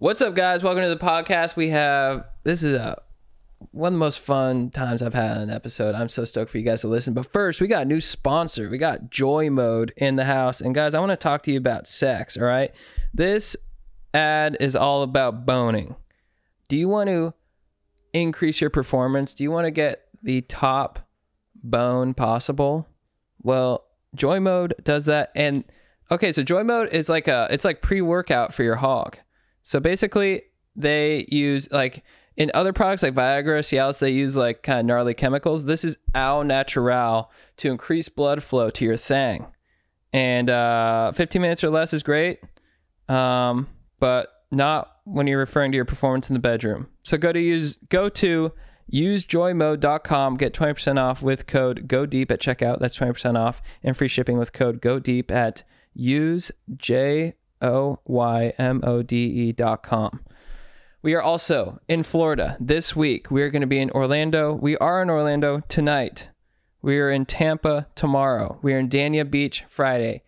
What's up, guys? Welcome to the podcast. We have this is a one of the most fun times I've had on an episode. I'm so stoked for you guys to listen. But first, we got a new sponsor. We got Joy Mode in the house. And guys, I want to talk to you about sex, all right? This ad is all about boning. Do you want to increase your performance? Do you want to get the top bone possible? Well, Joy Mode does that. And okay, so Joy Mode is like a it's like pre-workout for your hog. So basically, they use like in other products like Viagra, Cialis, they use like kind of gnarly chemicals. This is au natural to increase blood flow to your thing. And uh, 15 minutes or less is great, um, but not when you're referring to your performance in the bedroom. So go to use go to usejoymode.com, get 20% off with code go deep at checkout. That's 20% off and free shipping with code go deep at use j o y m o d e dot com. We are also in Florida this week. We are going to be in Orlando. We are in Orlando tonight. We are in Tampa tomorrow. We are in Dania Beach Friday.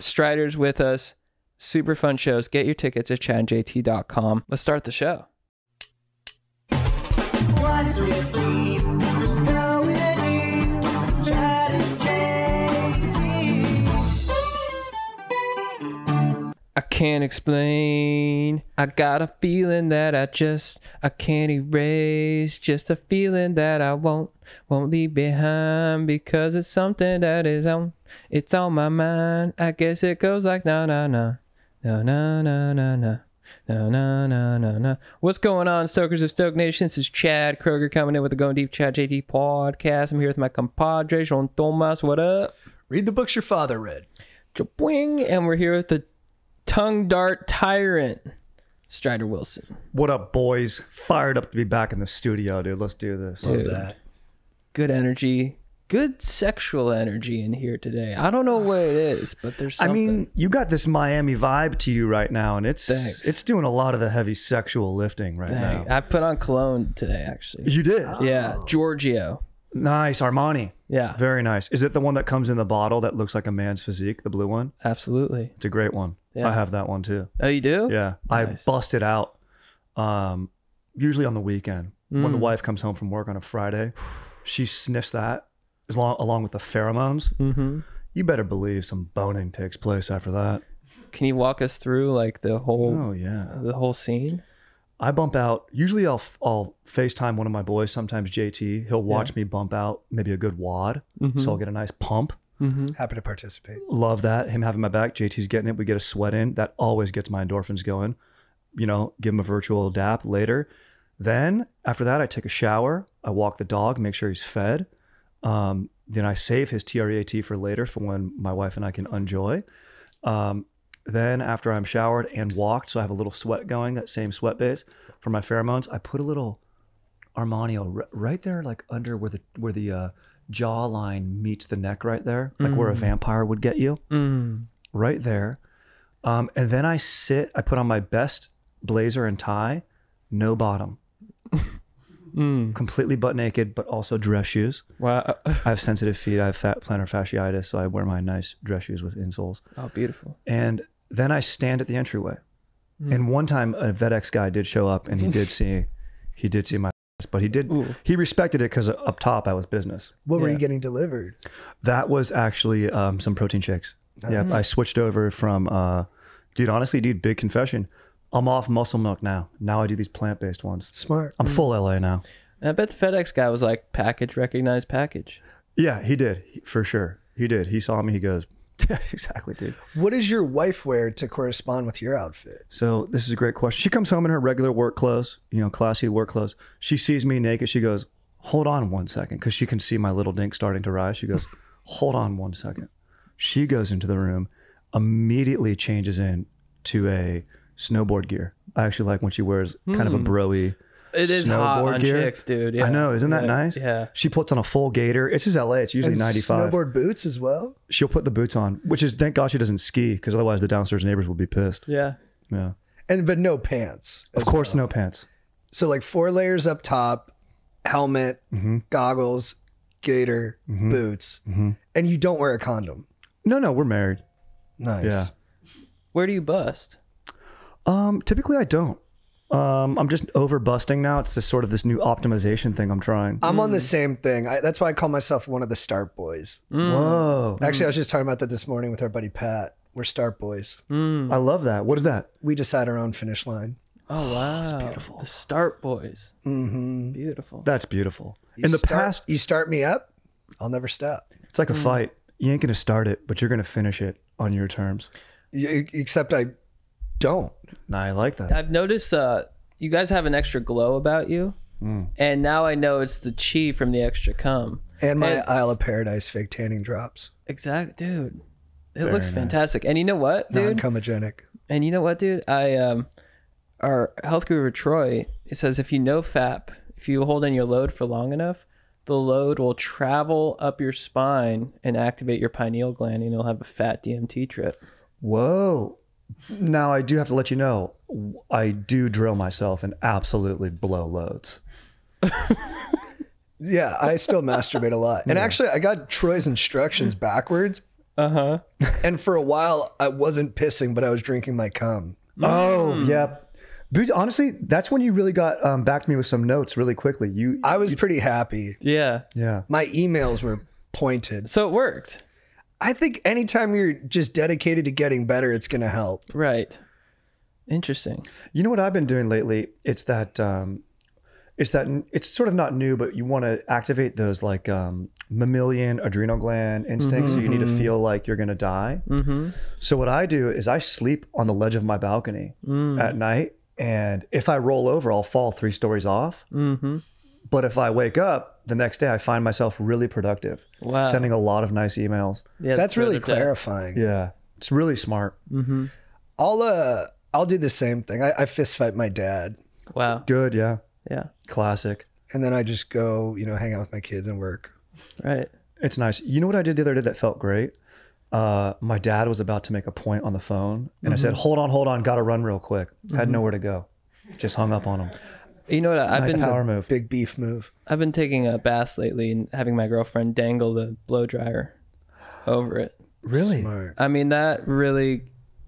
Striders with us. Super fun shows. Get your tickets at chadjt.com. Let's start the show. What's with deep? I can't explain. I got a feeling that I just I can't erase. Just a feeling that I won't won't leave behind because it's something that is on it's on my mind. I guess it goes like na na na na na na na na. No, no, no, no, no. What's going on, Stokers of Stoke Nation? This is Chad Kroeger coming in with the Going Deep Chad JT podcast. I'm here with my compadre, Jean Thomas. What up? Read the books your father read. Boing, and we're here with the tongue dart tyrant, Strider Wilson. What up, boys? Fired up to be back in the studio, dude. Let's do this. Dude. That. Good energy, good sexual energy in here today. I don't know what it is, but there's I something. mean, you got this Miami vibe to you right now, and it's Thanks. it's doing a lot of the heavy sexual lifting right Dang, now. I put on cologne today, actually. You did. Yeah, Giorgio. Nice, Armani. Yeah, Very nice. Is it the one that comes in the bottle that looks like a man's physique, the blue one? absolutely. It's a great one. Yeah. I have that one too. Oh, you do? Yeah, Nice. I bust it out. Um, usually on the weekend when the Mm. wife comes home from work on a Friday, she sniffs that as long along with the pheromones. Mm-hmm. You better believe some boning takes place after that. Can you walk us through like the whole Oh yeah. the whole scene? I bump out. Usually, I'll I'll Facetime one of my boys. Sometimes JT. He'll watch me bump out maybe a good wad, so I'll get a nice pump. Mm-hmm. Happy to participate. Love that. Him having my back. JT's getting it. We get a sweat in. That always gets my endorphins going. You know, give him a virtual dap later. Then after that, I take a shower. I walk the dog, make sure he's fed. Um, then I save his TREAT for later for when my wife and I can enjoy. Um, then after I'm showered and walked, so I have a little sweat going, that same sweat base for my pheromones, I put a little Armanio r- right there, like under where the where the uh, jawline meets the neck, right there, like where a vampire would get you, Mm. right there. Um, and then I sit, I put on my best blazer and tie, no bottom, Mm. completely butt naked, but also dress shoes. Wow. I have sensitive feet. I have fat plantar fasciitis, so I wear my nice dress shoes with insoles. Oh, beautiful. And then I stand at the entryway. And one time a FedEx guy did show up and he did see he did see my but he did Ooh. he respected it because up top I was business. What were you getting delivered? That was actually um, some protein shakes. Yeah, I switched over from uh, dude. Honestly, dude, big confession. I'm off muscle milk now. Now I do these plant based ones. Smart. I'm full LA now. And I bet the FedEx guy was like, package recognized package. Yeah, he did for sure. He did. He saw me. He goes, yeah, exactly, dude. What does your wife wear to correspond with your outfit? So this is a great question. She comes home in her regular work clothes, you know, classy work clothes. She sees me naked. She goes, "Hold on one second, because she can see my little dink starting to rise. She goes, "Hold on one second. She goes into the room, immediately changes in to a snowboard gear. I actually like when she wears kind of a hmm. broy. It is hot Snowboard on gear? chicks, dude. Yeah. I know, isn't that Yeah. nice? Yeah. She puts on a full gator. It's just LA. It's usually And 95. Snowboard boots as well. She'll put the boots on, which is thank God she doesn't ski, because otherwise the downstairs neighbors would be pissed. Yeah. Yeah. And but no pants. Of course, well. no pants. So like four layers up top, helmet, Mm-hmm. goggles, gator, boots, and you don't wear a condom. No, no, we're married. Nice. Yeah. Where do you bust? Um, typically I don't. Um, I'm just over busting now. It's just sort of this new optimization thing I'm trying. I'm on the mm. same thing. I, that's why I call myself one of the Start Boys. Mm. Whoa, Actually, I was mm. just talking about that this morning with our buddy Pat. We're Start Boys. I love that. What is that? We decide our own finish line. Oh wow, beautiful. The Start Boys. Mm-hmm. Beautiful. That's beautiful. You In the start- past, you start me up, I'll never stop. it's like a fight. You ain't gonna start it, but you're gonna finish it on your terms. You, except I don't. Nah, I like that. I've noticed uh, you guys have an extra glow about you, and now I know it's the chi from the extra cum. And my And- Isle of Paradise fake tanning drops. Exact, dude. It Very looks nice. fantastic. And you know what, dude? Non-comedogenic. And you know what, dude? I um, our health guru Troy he says if you NoFap, if you hold in your load for long enough, the load will travel up your spine and activate your pineal gland, and you'll have a fat DMT trip. Whoa. Now I do have to let you know, I do drill myself and absolutely blow loads. Yeah, I still masturbate a lot. And actually, I got Troy's instructions backwards. Uh huh. And for a while, I wasn't pissing, but I was drinking my cum. Oh, yeah. But honestly, that's when you really got um, back to me with some notes really quickly. You, I was pretty happy. Yeah. yeah. My emails were pointed. So it worked, I think anytime you're just dedicated to getting better, it's going to help. right? Interesting. You know what I've been doing lately? It's that um, it's that it's sort of not new, but you want to activate those like um, mammalian adrenal gland instincts. So you need to feel like you're gonna die. Mm-hmm. So what I do is I sleep on the ledge of my balcony at night, and if I roll over, I'll fall three stories off. Mm-hmm. But if I wake up the next day, I find myself really productive, Wow. sending a lot of nice emails. Yeah, That's really threat of clarifying. Yeah, it's really smart. I'll uh I'll do the same thing. I, I fist fight my dad, Wow. Good, yeah, Yeah. classic. and then I just go, you know, hang out with my kids and work. Right. It's nice. You know what I did the other day that felt great? Uh, my dad was about to make a point on the phone, and I said, "Hold on, hold on, gotta run real quick." Had nowhere to go. Just hung up on him. You know what? I've Nice been power move. Big beef move. I've been taking a bath lately and having my girlfriend dangle the blow dryer over it. Really? Smart. I mean that really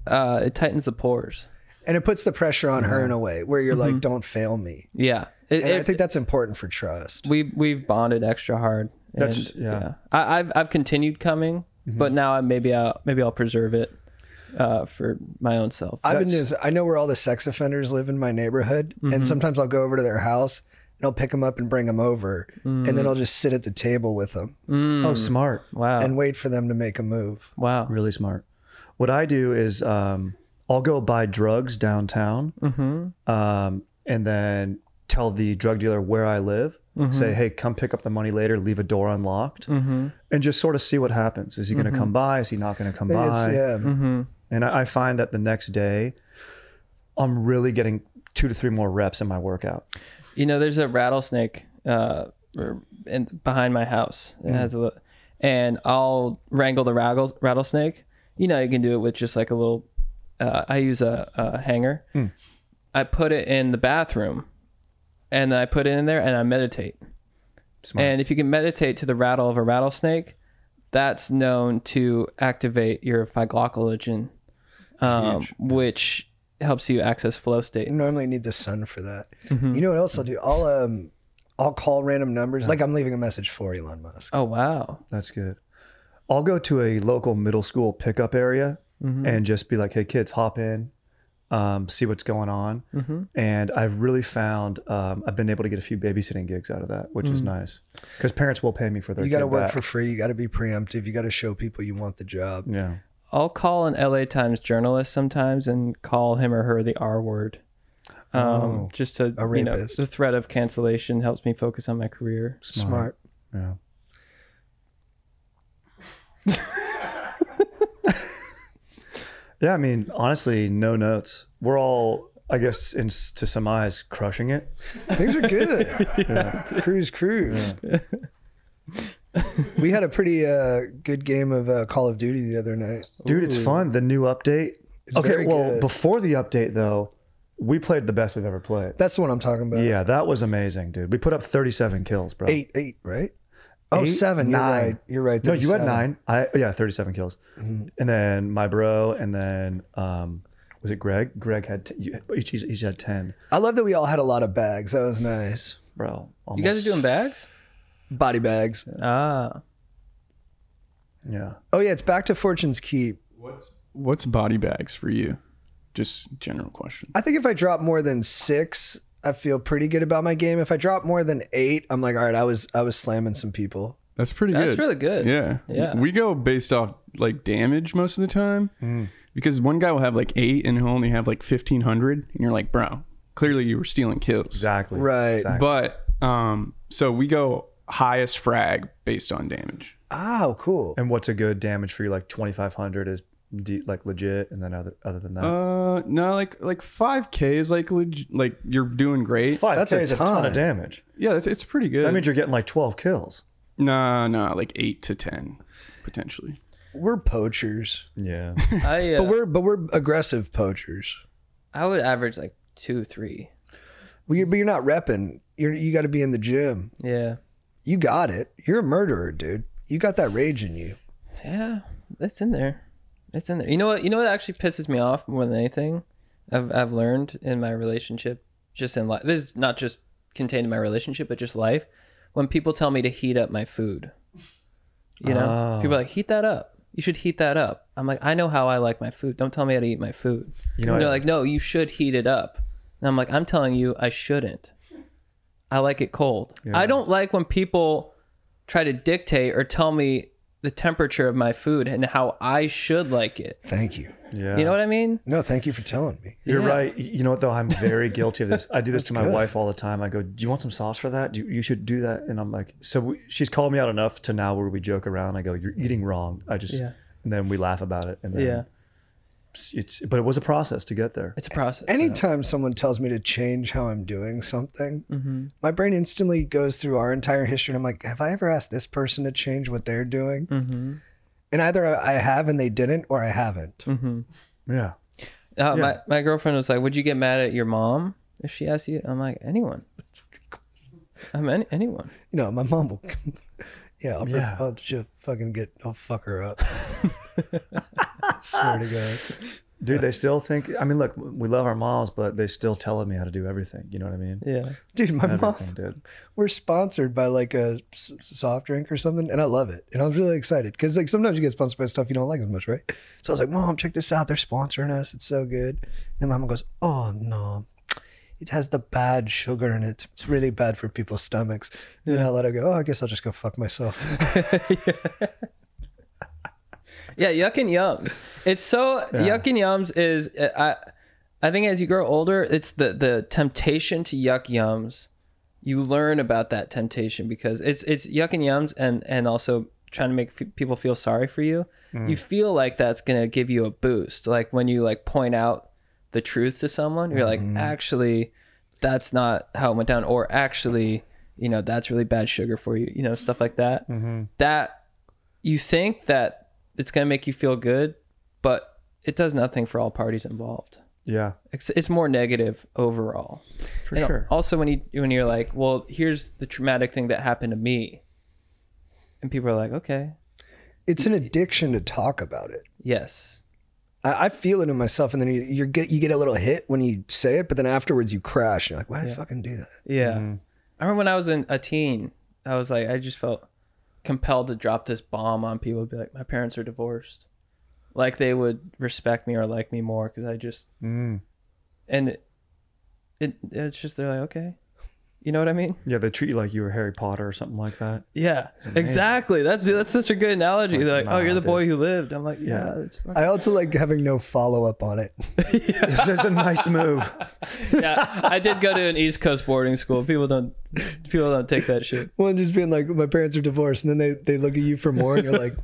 uh, it tightens the pores. And it puts the pressure on her in a way where you're like, don't fail me. Yeah. It, And I think that's important for trust. we we've bonded extra hard. That's- And, yeah. I, I've I've continued coming, but now I maybe I'll maybe I'll preserve it uh, for my own self. I've been doing. I know where all the sex offenders live in my neighborhood, and mm-hmm. sometimes I'll go over to their house and I'll pick them up and bring them over, and then mm. I'll just sit at the table with them mm. Oh, smart. wow. and wait for them to make a move. wow. Really smart. What I do is um, I'll go buy drugs downtown, mm-hmm. um, and then tell the drug dealer where I live. Mm-hmm. Say, hey, come pick up the money later. Leave a door unlocked, and just sort of see what happens. Is he going to come by? Is he not going to come It's, by? yeah, And I, I find that the next day, I'm really getting two to three more reps in my workout. You know, there's a rattlesnake uh, in behind my house. It has a, and I'll wrangle the rattle, rattlesnake. You know, you can do it with just like a little. Uh, I use a, a hanger. I put it in the bathroom, and I put it in there, and I meditate. Smart. And if you can meditate to the rattle of a rattlesnake, that's known to activate your phygloccolygen, um, which helps you access flow state. you normally need the sun for that. You know what else I'll do? I'll um, I'll call random numbers, like I'm leaving a message for Elon Musk. Oh wow! That's good. I'll go to a local middle school pickup area and just be like, hey, kids, hop in, um, see what's going on. And I've really found um, I've been able to get a few babysitting gigs out of that, which is nice because parents will pay me for their You got to work back. for free. You got to be preemptive. You got to show people you want the job. Yeah. I'll call an LA Times journalist sometimes and call him or her the R word. Um, just to A you know, the threat of cancellation helps me focus on my career. Smart. Yeah. yeah, I mean, honestly, no notes. We're all, I guess, in, to eyes, crushing it. Things are good. Cruise, cruise. We had a pretty uh, good game of uh, Call of Duty the other night. Dude, it's fun. The new update. It's okay, very well, good. before the update, though, we played the best we've ever played. That's the one I'm talking about. Yeah, that was amazing, dude. We put up 37 kills, bro. Eight, eight, right? Oh, Eight, seven. You're right. You're right. No, you had nine. I yeah, 37 kills. And then my bro, and then um, was it Greg? Greg had t- you- each each had ten, I love that we all had a lot of bags. That was nice. bro. You guys are doing bags? Body bags. Ah. yeah. Oh yeah, it's back to Fortune's Keep. What's what's body bags for you? Just general question. I think if I drop more than six, I feel pretty good about my game. If I drop more than eight, I'm like, all right, I was I was slamming some people. That's pretty That's good. That's really good. Yeah. Yeah. We go based off like damage most of the time Mm. because one guy will have like eight and he'll only have like 1500 and you're like, bro, clearly you were stealing kills. Exactly. Right. Exactly. But um, so we go highest frag based on damage. Oh, cool. and what's a good damage for you? Like twenty five hundred is de- like legit, and then other other than that, Uh, no, like like 5k is like leg- like you're doing great. five that's K a is a ton ton. of damage. Yeah, it's, it's pretty good. That means you're getting like twelve kills. no, no, like eight to ten potentially. We're poachers, Yeah. I uh, but we're but we're aggressive poachers. I would average like two, three. Well, you're, but you're not repping. You're you got to be in the gym. Yeah. You got it. You're a murderer, dude. You got that rage in you. Yeah. It's in there. It's in there. You know what? You know what actually pisses me off more than anything? I've I've learned in my relationship, just in life. This is not just contained in my relationship, but just life. When people tell me to heat up my food, you know, Oh. people are like heat that up. You should heat that up. I'm like, I know how I like my food. Don't tell me how to eat my food. You know, And they're I- like, no, you should heat it up. And I'm like, I'm telling you, I shouldn't. I like it cold. I don't like when people try to dictate or tell me the temperature of my food and how I should like it. Thank you. Yeah. You know what I mean? No, thank you for telling me. You're Yeah. right. You know what though? I'm very guilty of this. I do this to my good. wife all the time. I go, "Do you want some sauce for that? Do you, you should do that." And I'm like, so we, she's called me out enough to now where we joke around. I go, "You're eating wrong." I just Yeah. and then we laugh about it. And then Yeah. It's but it was a process to get there. It's a process. Anytime someone tells me to change how I'm doing something, Mm-hmm. my brain instantly goes through our entire history. And I'm like, have I ever asked this person to change what they're doing? Mm-hmm. And either I have and they didn't, or I haven't. Mm-hmm. Yeah. Uh, my, my girlfriend was like, Would you get mad at your mom if she asked you? I'm like, Anyone. I'm any, anyone. You know, my mom will. yeah, I'll, Yeah. I'll just fucking get. I'll fuck her up. Swear to God. Dude, they still think. I mean, look, we love our moms, but they still telling me how to do everything. You know what I mean? Yeah. Dude, my mom. Dude. we're sponsored by like a s- soft drink or something, and I love it. And I was really excited because like sometimes you get sponsored by stuff you don't like as much, right? So I was like, "Mom, check this out! They're sponsoring us. It's so good." then my mom goes, "Oh no, it has the bad sugar in it. It's really bad for people's stomachs." And then I let her go. Oh, I guess I'll just go fuck myself. Yeah, yuck and yums. It's so yuck and yums is uh, I I think as you grow older, it's the the temptation to yuck yums. You learn about that temptation because it's it's yuck and yums and and also trying to make f- people feel sorry for you. Mm. You feel like that's gonna give you a boost. Like when you like point out the truth to someone, you're like, mm-hmm. actually, that's not how it went down, or actually, you know, that's really bad sugar for you. You know, stuff like that. Mm-hmm. That you think that it's going to make you feel good, but it does nothing for all parties involved. Yeah. It's, it's more negative overall. For And sure. Also, when you when you're like, well, here's the traumatic thing that happened to me, and people are like, okay, it's an addiction to talk about it. yes, I, I feel it in myself, and then you, you get you get a little hit when you say it, but then afterwards you crash. You're like, "Why did I fucking do that?" yeah. Mm-hmm. I remember when I was in a teen, I was like, I just felt compelled to drop this bomb on people. Be like, my parents are divorced. Like they would respect me or like me more because I just Mm. and it, it it's just they're like okay you know what i mean Yeah, they treat you like you were Harry Potter or something like that. yeah exactly that's that's such a good analogy they're like oh you're the dude. boy who lived i'm like yeah, it's fine. I also like having no follow up on it. It's just a nice move. yeah i did go to an east coast boarding school people don't people don't take that shit One just being like, my parents are divorced, and then they, they look at you for more, and you're like,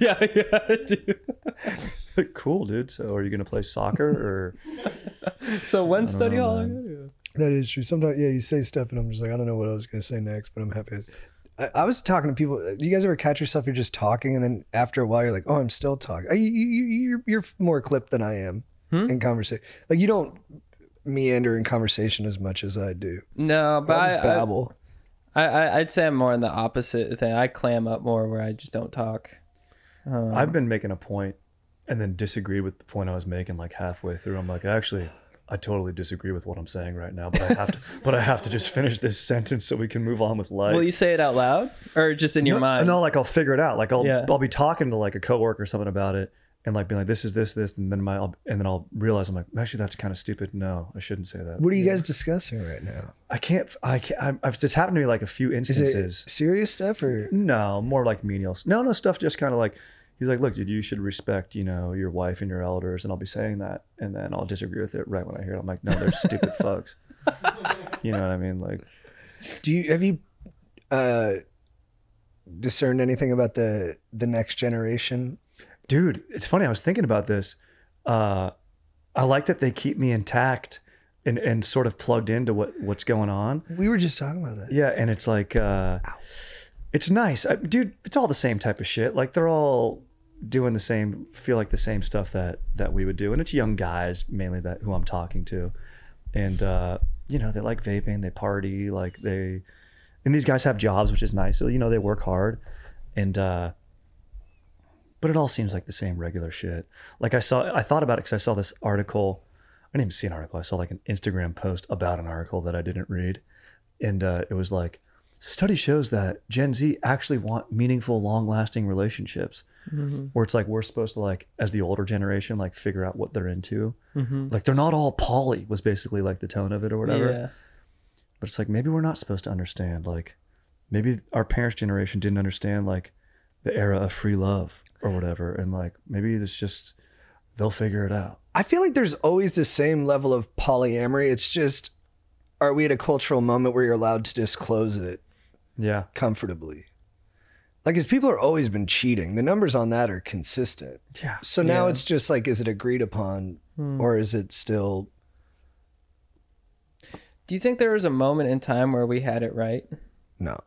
yeah yeah dude. cool, dude. So, are you gonna play soccer or? so when study know, hall man. That is true. Sometimes, yeah, you say stuff, and I'm just like, I don't know what I was going to say next, but I'm happy. I, I was talking to people. Uh, do you guys ever catch yourself? You're just talking, and then after a while, you're like, oh, I'm still talking. Uh, you, you, you, you're more clipped than I am hmm? in conversation. Like, you don't meander in conversation as much as I do. no but I I babble. I, I I'd say i'm more in the opposite thing i clam up more where i just don't talk um, I've been making a point, and then disagreed with the point I was making like halfway through. I'm like, actually, I totally disagree with what I'm saying right now, but I have to, but I have to just finish this sentence so we can move on with life. Will you say it out loud or just in your no, mind? No, like I'll figure it out. Like I'll Yeah. I'll be talking to like a coworker or something about it, and like being like, this is this this, and then my I'll, and then I'll realize I'm like, actually, that's kind of stupid. No, I shouldn't say that. What are you guys discussing right now? I can't. I can't. I'm- I've just happened to me like a few Is instances. it serious stuff or No, more like menial. No, no stuff. Just kind of like he's like, look, dude, you should respect, you know, your wife and your elders, and I'll be saying that, and then I'll disagree with it right when I hear it. I'm like, no, they're stupid fucks. You know what I mean? Like, do you have you uh discerned anything about the the next generation? dude, it's funny. I was thinking about this. Uh, I like that they keep me intact and and sort of plugged into what what's going on. We were just talking about that. Yeah, and it's like, uh, it's nice, I, dude. It's all the same type of shit. Like they're all doing the same, feel like the same stuff that that we would do, and it's young guys mainly that who I'm talking to, and uh, you know they like vaping, they party, like they, and these guys have jobs, which is nice. So you know they work hard, and uh, but it all seems like the same regular shit. Like I saw, I thought about it because I saw this article. I didn't even see an article. I saw like an Instagram post about an article that I didn't read, and uh, it was like, study shows that Gen Z actually want meaningful, long-lasting relationships. Mm-hmm. Where it's like we're supposed to like, as the older generation, like figure out what they're into. Mm-hmm. Like they're not all poly was basically like the tone of it or whatever. Yeah. But it's like maybe we're not supposed to understand. Like maybe our parents' generation didn't understand like the era of free love or whatever, and like maybe it's just they'll figure it out. I feel like there's always the same level of polyamory. It's just are we at a cultural moment where you're allowed to disclose it Yeah. comfortably? Like, as people are always been cheating, the numbers on that are consistent. Yeah. So now Yeah. it's just like, is it agreed upon or is it still? Do you think there was a moment in time where we had it right? No,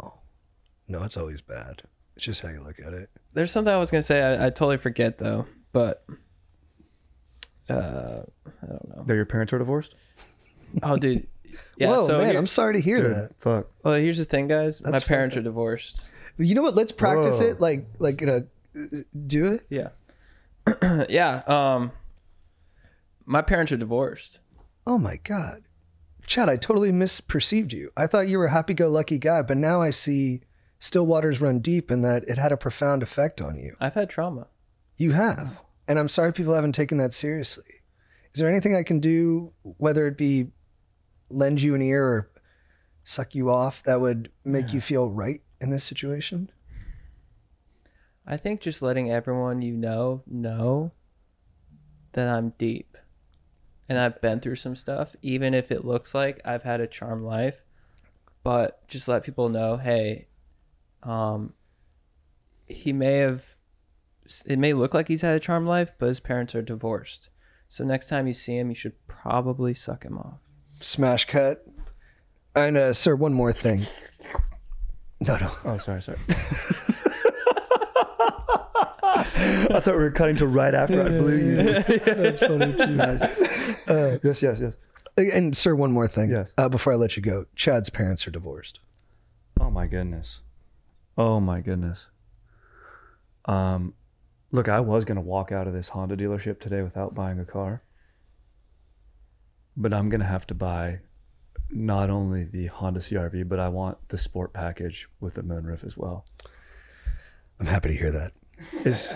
no, it's always bad. It's just how you look at it. There's something I was gonna say. I, I totally forget though. But uh, I don't know. That your parents are divorced? Oh, dude. Yeah. Whoa, so man, here- I'm sorry to hear that. Fuck. well, here's the thing, guys. My parents fucked are divorced. You know what? Let's practice Whoa. it. Like, like you know, do it. Yeah. yeah. Um, my parents are divorced. Oh my god, Chad, I totally misperceived you. I thought you were a happy-go-lucky guy, but now I see still waters run deep, and that it had a profound effect on you. I've had trauma. You have, and I'm sorry people haven't taken that seriously. Is there anything I can do, whether it be lend you an ear or suck you off, that would make you feel right in this situation? I think just letting everyone you know know that I'm deep and I've been through some stuff, even if it looks like I've had a charmed life, but just let people know, hey, um, he may have, it may look like he's had a charmed life, but his parents are divorced. So next time you see him, you should probably suck him off. Smash cut. And uh, sir, one more thing. No, no. Oh, sorry, sorry. I thought we were cutting to right after I blew you. That's funny too. Uh, yes, yes, yes. And sir, one more thing. Yes. Uh, before I let you go, Chad's parents are divorced. Oh my goodness. Oh my goodness. Um, look, I was gonna walk out of this Honda dealership today without buying a car, but I'm gonna have to buy not only the Honda CRV, but I want the sport package with the moonroof as well. I'm happy to hear that. Is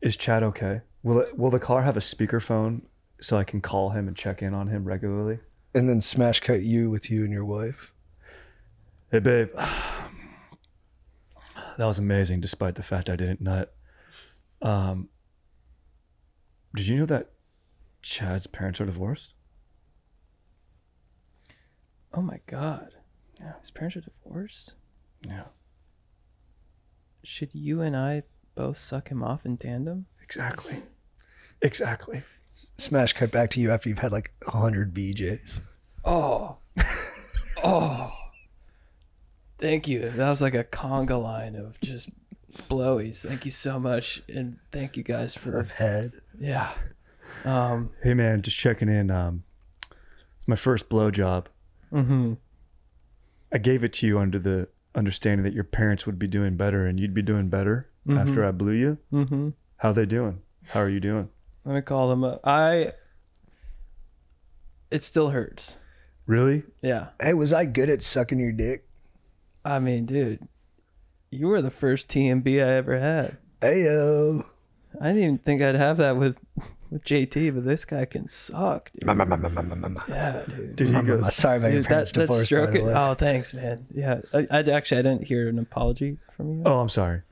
is Chad okay? Will it, will the car have a speakerphone so I can call him and check in on him regularly? And then smash cut you with you and your wife. Hey babe, that was amazing. Despite the fact I didn't nut. Um, did you know that Chad's parents are divorced? Oh my God. Yeah. His parents are divorced? Yeah, Should you and I both suck him off in tandem? exactly, exactly. Smash cut back to you after you've had like hundred BJs. Oh. oh. Thank you. That was like a conga line of just blowies. Thank you so much. And thank you guys for Of head. yeah. Um Hey man, just checking in. Um, it's my first blowjob. Hmm I gave it to you under the understanding that your parents would be doing better and you'd be doing better after I blew you. hmm How they doing? How are you doing? Let me call them up. I. It still hurts. Really? Yeah. Hey, was I good at sucking your dick? I mean, dude, you were the first TMB I ever had. Ayo. I didn't even think I'd have that with with JT, but this guy can suck, dude. Yeah, dude. Dude, he goes. Sorry about your Dude, that, parents' that divorce. by the way. Oh, thanks, man. Yeah, I, I actually I didn't hear an apology from you. Oh, I'm sorry.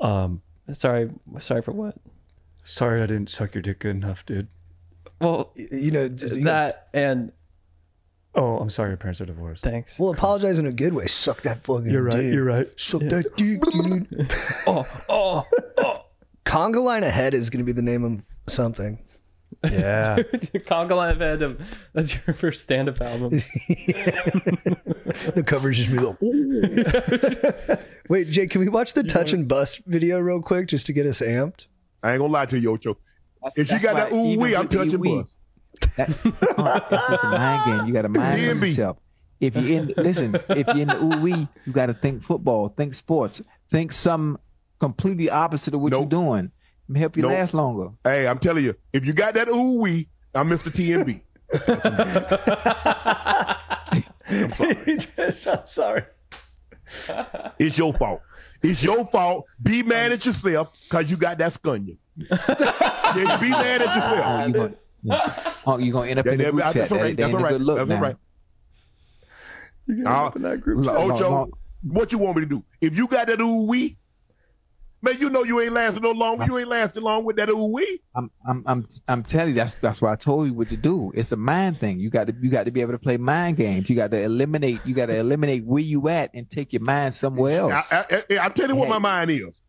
Um, Sorry, sorry for what? sorry I didn't suck your dick good enough, dude. Well, you know you- that and Oh, I'm sorry. Your parents are divorced. thanks. Well, apologize in a good way. Suck that fucking. You're right. dick. You're right. Suck that dick, dude. Oh, oh, Conga line ahead is going to be the name of something. Yeah. Conga Line Phantom. That's your first stand-up album. The cover's just be like, "Ooh." Wait, Jake, can we watch the touch and bust video real quick just to get us amped? I ain't gonna lie to you, Ocho. That's- If you got that ooh even wee, I'm with the touching ooh-wee. That, uh, it's just a mind game. You got to mind game yourself. If you in listen, if you're in the ooh wee, you got to think football, think sports, think some completely opposite of what Nope. you're doing. Help you Nope. last longer. Hey, I'm telling you, if you got that ooh wee, I'm Mr. TMB. He just- I'm sorry. It's your fault. It's your fault. Be mad at yourself because you got that scunion. yeah, be mad at Oh, yourself. you gonna, yeah. oh, you're gonna end up Yeah, in the that- group that's chat. all That, right. That's ain't all a right. good look That's all right. You Uh, got up in that group. Chat. Ocho, what you want me to do? If you got that ooh wee, man, you know you ain't lasting no longer. You ain't lasting long with that ooh wee. I'm, I'm, I'm, I'm telling you, that's that's why I told you what to do. It's a mind thing. You got to, you got to be able to play mind games. You got to eliminate, you got to eliminate where you at and take your mind somewhere else. I, I, I, I'm telling you what my mind is.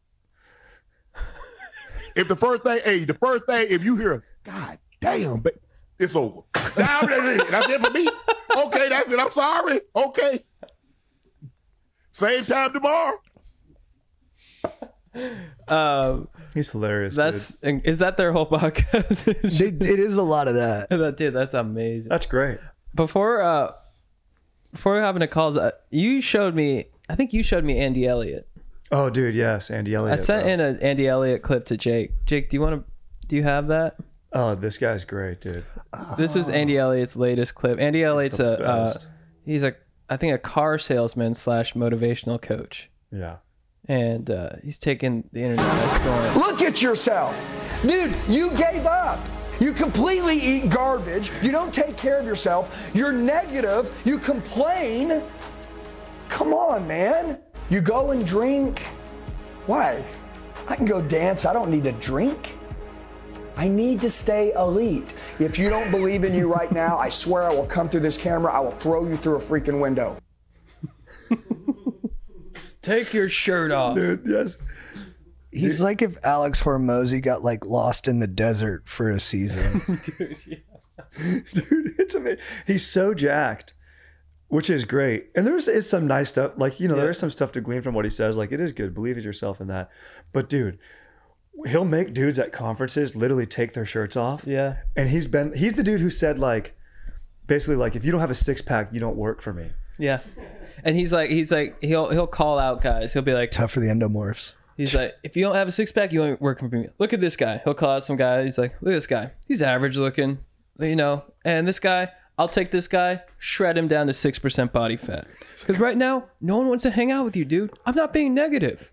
If the first thing, hey, the first thing, if you hear, God damn, but it's over. Now that's it. That's it for me. Okay, that's it. I'm sorry. Okay. Same time tomorrow. Um, He's hilarious. that's dude. is that their whole podcast? It, it is a lot of that. that dude, that's amazing. that's great. Before uh, before we hop into calls, uh, you showed me. I think you showed me Andy Elliott. Oh, dude, yes, Andy Elliott. I sent bro. in an Andy Elliott clip to Jake. Jake, do you want to? Do you have that? Oh, this guy's great, dude. This was Andy Elliott's latest clip. Andy Elliott's the a uh, best. he's a I think a car salesman slash motivational coach, Yeah. And uh, he's taken the internet by storm. Look at yourself. Dude, you gave up. You completely eat garbage. You don't take care of yourself. You're negative. You complain. Come on, man. You go and drink. Why? I can go dance. I don't need to drink. I need to stay elite. If you don't believe in you right now, I swear I will come through this camera. I will throw you through a freaking window. Take your shirt off. Dude, yes. He's like if Alex Hormozi got like lost in the desert for a season. dude yeah. Dude, it's amazing he's so jacked which is great and there's is some nice stuff like you know there's some stuff to glean from what he says like it is good believe in yourself in that but dude he'll make dudes at conferences literally take their shirts off Yeah. and he's been he's the dude who said like basically like if you don't have a six-pack you don't work for me Yeah. And he's like, he's like, he'll he'll call out guys. He'll be like, Tough for the endomorphs. he's like, if you don't have a six pack, you ain't working for me. Look at this guy. He'll call out some guy. He's like, look at this guy. He's average looking, you know. And this guy, I'll take this guy, shred him down to six percent body fat. Because right now, no one wants to hang out with you, dude. I'm not being negative,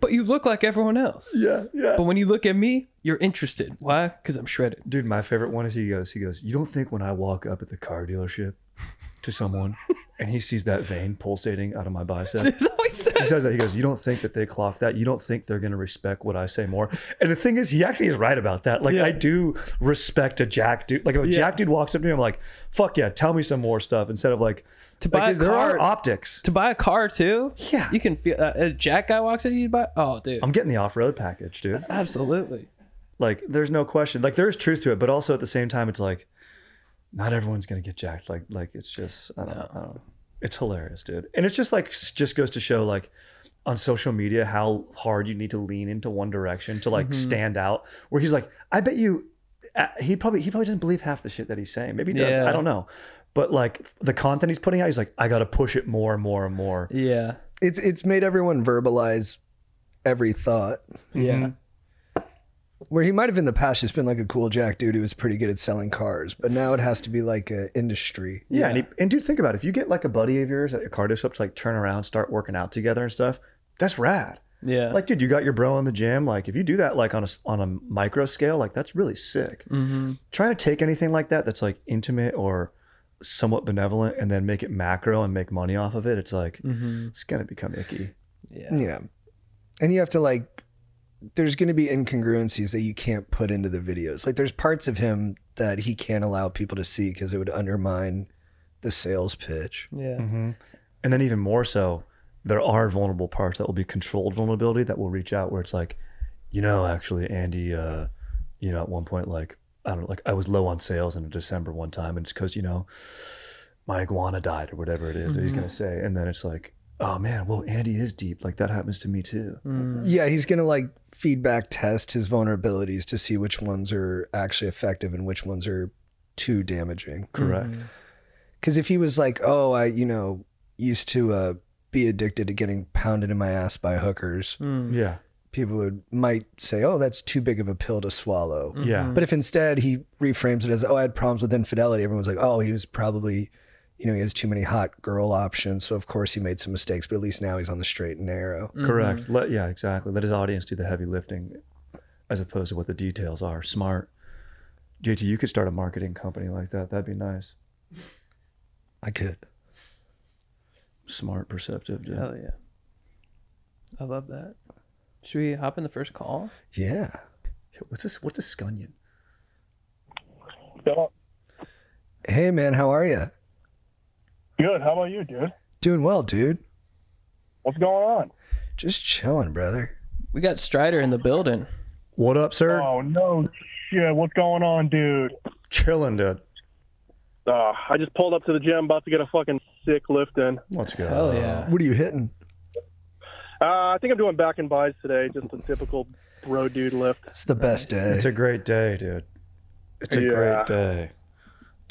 but you look like everyone else. yeah yeah But when you look at me, you're interested. Why? Because I'm shredded. dude my favorite one is he goes he goes you don't think when i walk up at the car dealership to someone and he sees that vein pulsating out of my bicep he says. that. He goes, You don't think that they clock that? You don't think they're going to respect what I say more? And the thing is, he actually is right about that. Like, Yeah. I do respect a Jack dude. Like, if a Yeah. Jack dude walks up to me, I'm like, Fuck yeah, tell me some more stuff instead of like, to buy a there car- are optics. To buy a car too. Yeah. You can feel uh, a Jack guy walks in, you buy. Oh, dude. I'm getting the off road package, dude. Absolutely. Like, there's no question. Like, there's truth to it, but also at the same time, it's like, not everyone's going to get jacked. Like, like it's just, I don't, know, I don't know. It's hilarious, dude. And it's just like, just goes to show, like, on social media how hard you need to lean into one direction to like stand out. Where he's like, I bet you, uh, he probably he probably doesn't believe half the shit that he's saying. Maybe he does. Yeah. I don't know. But like the content he's putting out, he's like, I got to push it more and more and more. Yeah. It's it's made everyone verbalize every thought. Yeah. Where he might have in the past just been like a cool jack dude who was pretty good at selling cars, but now it has to be like a industry. Yeah, And, he, and dude, think about it. If you get like a buddy of yours at your car dealership to like turn around, start working out together and stuff, that's rad. Yeah. Like, dude, you got your bro in the gym. Like, if you do that like on a s- on a micro scale, like that's really sick. mm-hmm. Trying to take anything like that that's like intimate or somewhat benevolent and then make it macro and make money off of it, it's like Mm-hmm. it's gonna become icky. Yeah. Yeah. And you have to like there's going to be incongruencies that you can't put into the videos. Like there's parts of him that he can't allow people to see because it would undermine the sales pitch. Yeah. Mm-hmm. And then even more so, there are vulnerable parts that will be controlled vulnerability that will reach out where it's like, you know, actually, Andy, uh, you know, at one point, like, I don't know, like I was low on sales in December one time, and it's because, you know, my iguana died or whatever it is that he's going to say. And then it's like, oh man, well, Andy is deep. Like that happens to me too. Mm. Yeah, he's going to like feedback test his vulnerabilities to see which ones are actually effective and which ones are too damaging. Correct. Cuz if he was like, "Oh, I, you know, used to uh be addicted to getting pounded in my ass by hookers." Mm. Yeah. People would might say, "Oh, that's too big of a pill to swallow." Yeah. But if instead he reframes it as, "Oh, I had problems with infidelity," everyone's like, "Oh, he was probably, you know, he has too many hot girl options, so of course he made some mistakes, but at least now he's on the straight and narrow." Mm-hmm. Correct. Let yeah, exactly. Let his audience do the heavy lifting, as opposed to what the details are. Smart. JT, you could start a marketing company like that. That'd be nice. I could. Smart, perceptive. Dude. Hell yeah. I love that. Should we hop in the first call? Yeah. What's this? What's a scunion? Hey man, how are you? Good. How about you, dude? Doing well, dude. What's going on? Just chilling, brother. We got Strider in the building. What up, sir? Oh no shit! What's going on, dude? Chilling, dude. Uh, I just pulled up to the gym, about to get a fucking sick lift in. Let's go. Hell yeah. What are you hitting? Uh, I think I'm doing back and buys today, just a typical bro dude lift. It's the best day. It's a great day, dude. It's a Yeah. great day.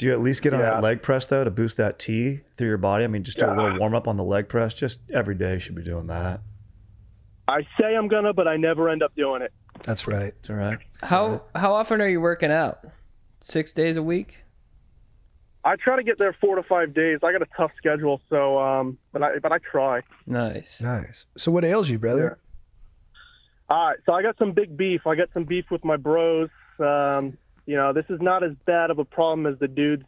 Do you at least get on Yeah. that leg press though to boost that T through your body? I mean, just do a little warm up on the leg press. Just every day should be doing that. I say I'm gonna, but I never end up doing it. That's right. It's all right. How how often are you working out? Six days a week? I try to get there four to five days. I got a tough schedule, so um, but I but I try. Nice. Nice. So what ails you, brother? All right, so I got some big beef. I got some beef with my bros. Um, you know, this is not as bad of a problem as the dude's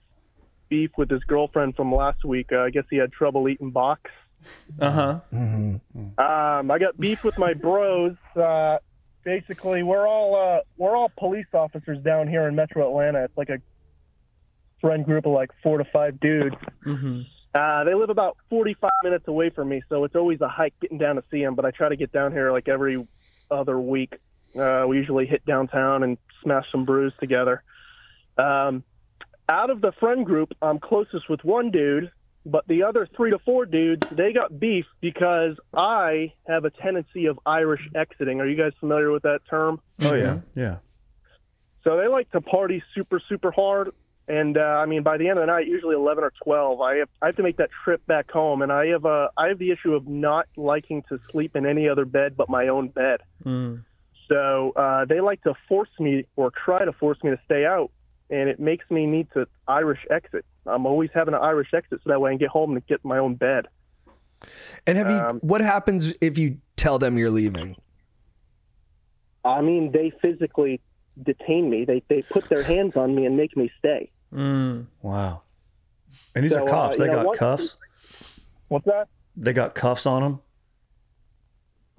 beef with his girlfriend from last week. Uh, I guess he had trouble eating box. Uh huh. hmm Um, I got beef with my bros. Uh, basically, we're all uh, we're all police officers down here in Metro Atlanta. It's like a friend group of like four to five dudes. Mm-hmm. Uh, they live about 45 minutes away from me, so it's always a hike getting down to see them. But I try to get down here like every other week. Uh, we usually hit downtown and smash some brews together. Um, out of the friend group, I'm closest with one dude, but the other three to four dudes, they got beef because I have a tendency of Irish exiting. Are you guys familiar with that term? Oh yeah, yeah. So they like to party super, super hard. And uh, I mean, by the end of the night, usually eleven or twelve, I have I have to make that trip back home, and I have a I have the issue of not liking to sleep in any other bed but my own bed. Mm. So uh, they like to force me or try to force me to stay out, and it makes me need to Irish exit. I'm always having an Irish exit so that way I can get home and get my own bed. And have you? Um, what happens if you tell them you're leaving? I mean, they physically detain me. They they put their hands on me and make me stay. Mm. Wow. And these So, are cops. uh, they know, got once- cuffs. What's that? They got cuffs on them.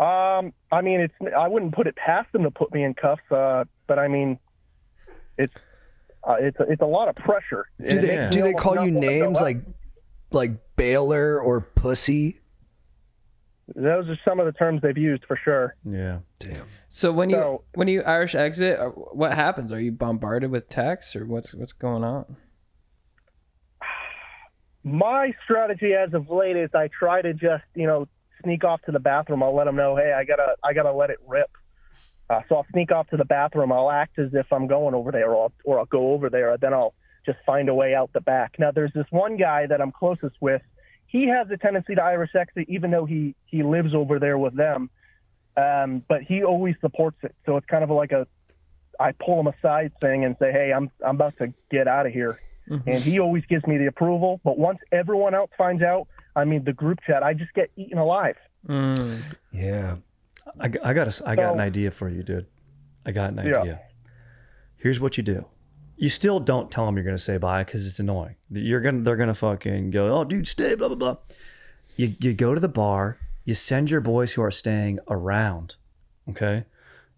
Um, I mean, it's I wouldn't put it past them to put me in cuffs, uh, but I mean, it's uh, it's a, it's a lot of pressure. Do they Yeah. do they call you names like like bailer or Pussy? Those are some of the terms they've used for sure. Yeah. Damn. So when you So- when you Irish exit, uh, what happens? Are you bombarded with texts or what's what's going on? My strategy as of late is I try to just you know sneak off to the bathroom. I'll let them know, hey, I gotta I gotta let it rip. Uh, so I'll sneak off to the bathroom. I'll act as if I'm going over there, or I'll, or I'll go over there. And then I'll just find a way out the back. Now there's this one guy that I'm closest with. He has a tendency to Irish exit, even though he he lives over there with them. Um, but he always supports it. So it's kind of like a I pull him aside thing and say, "Hey, I'm I'm about to get out of here," and he always gives me the approval. But once everyone else finds out, I mean, the group chat, I just get eaten alive. Mm. Yeah. I got a, I got an idea for you, dude. I got an Yeah. idea. Here's what you do. You still don't tell them you're gonna say bye because it's annoying. You're gonna they're gonna fucking go, oh dude, stay, blah blah blah. You you go to the bar. You send your boys who are staying around. Okay,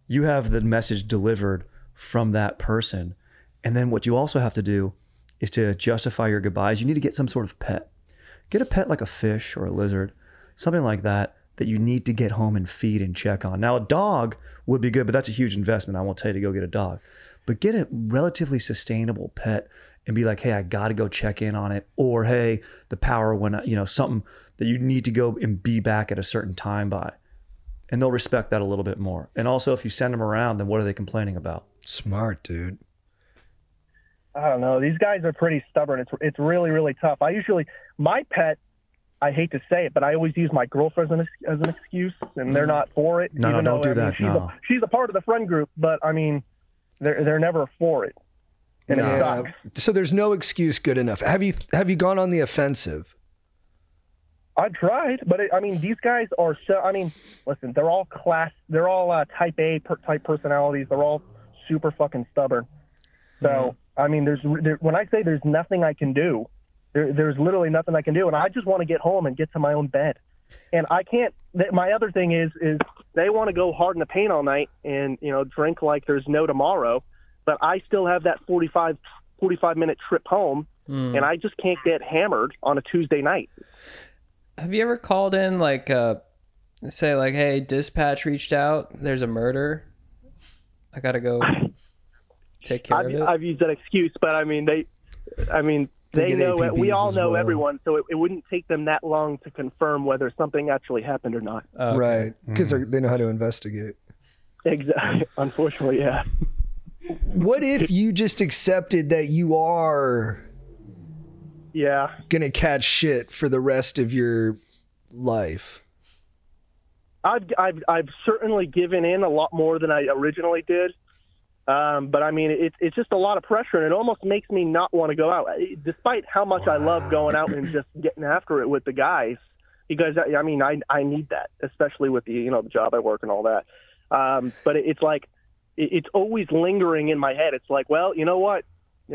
you have the message delivered from that person, and then what you also have to do is to justify your goodbyes. You need to get some sort of pet. Get a pet like a fish or a lizard, something like that that you need to get home and feed and check on. Now, a dog would be good, but that's a huge investment. I won't tell you to go get a dog, but get a relatively sustainable pet and be like, hey, I got to go check in on it, or hey, the power went, you know, something that you need to go and be back at a certain time by, and they'll respect that a little bit more. And also, if you send them around, then what are they complaining about? Smart, dude. I don't know. These guys are pretty stubborn. It's it's really really tough. I usually my pet. I hate to say it, but I always use my girlfriend as an, as an excuse, and they're not for it. No, no, even don't though, do I mean, that, She's, no. a, she's a part of the friend group, but I mean, they're they're never for it, and it sucks. So there's no excuse good enough. Have you have you gone on the offensive? I tried, but it, I mean, these guys are so. I mean, listen, they're all class. They're all uh, type A per, type personalities. They're all super fucking stubborn. So I mean, there's there, when I say there's nothing I can do, there, there's literally nothing I can do, and I just want to get home and get to my own bed. And I can't. th- My other thing is is they want to go hard in the paint all night and you know drink like there's no tomorrow, but I still have that 45, 45 minute trip home, Mm. and I just can't get hammered on a Tuesday night. Have you ever called in like uh say like, hey, dispatch reached out. There's a murder. I gotta go take care I've, of it. I've used that excuse, but I mean they, I mean They they, get know it. We all know well. everyone, so it, it wouldn't take them that long to confirm whether something actually happened or not. Okay. Right. Because they know how to investigate. Exactly. Unfortunately, yeah. What if you just accepted that you are Yeah. gonna catch shit for the rest of your life? I've I've I've certainly given in a lot more than I originally did. Um, but I mean, it's it's just a lot of pressure, and it almost makes me not want to go out, despite how much I love going out and just getting after it with the guys. Because I I mean, I I need that, especially with the you know the job I work and all that. Um, but it, it's like it, it's always lingering in my head. It's like, well, you know what?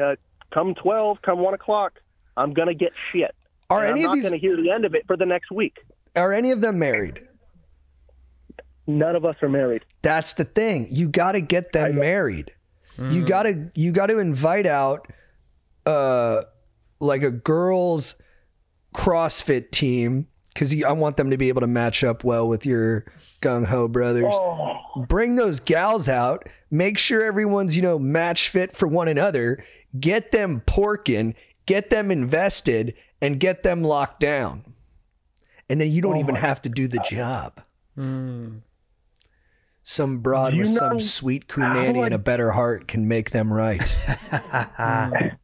Uh, come twelve, come one o'clock, I'm gonna get shit. Are And any I'm of not these gonna hear the end of it for the next week. are any of them married? None of us are married. That's the thing. You got to get them married. You got to you got to invite out uh like a girls CrossFit team cuz I want them to be able to match up well with your gung ho brothers. Bring those gals out, make sure everyone's, you know, match fit for one another, get them porking, get them invested and get them locked down. And then you don't even have to do the job. Some broad with know some sweet how nanny and a better heart can make them right.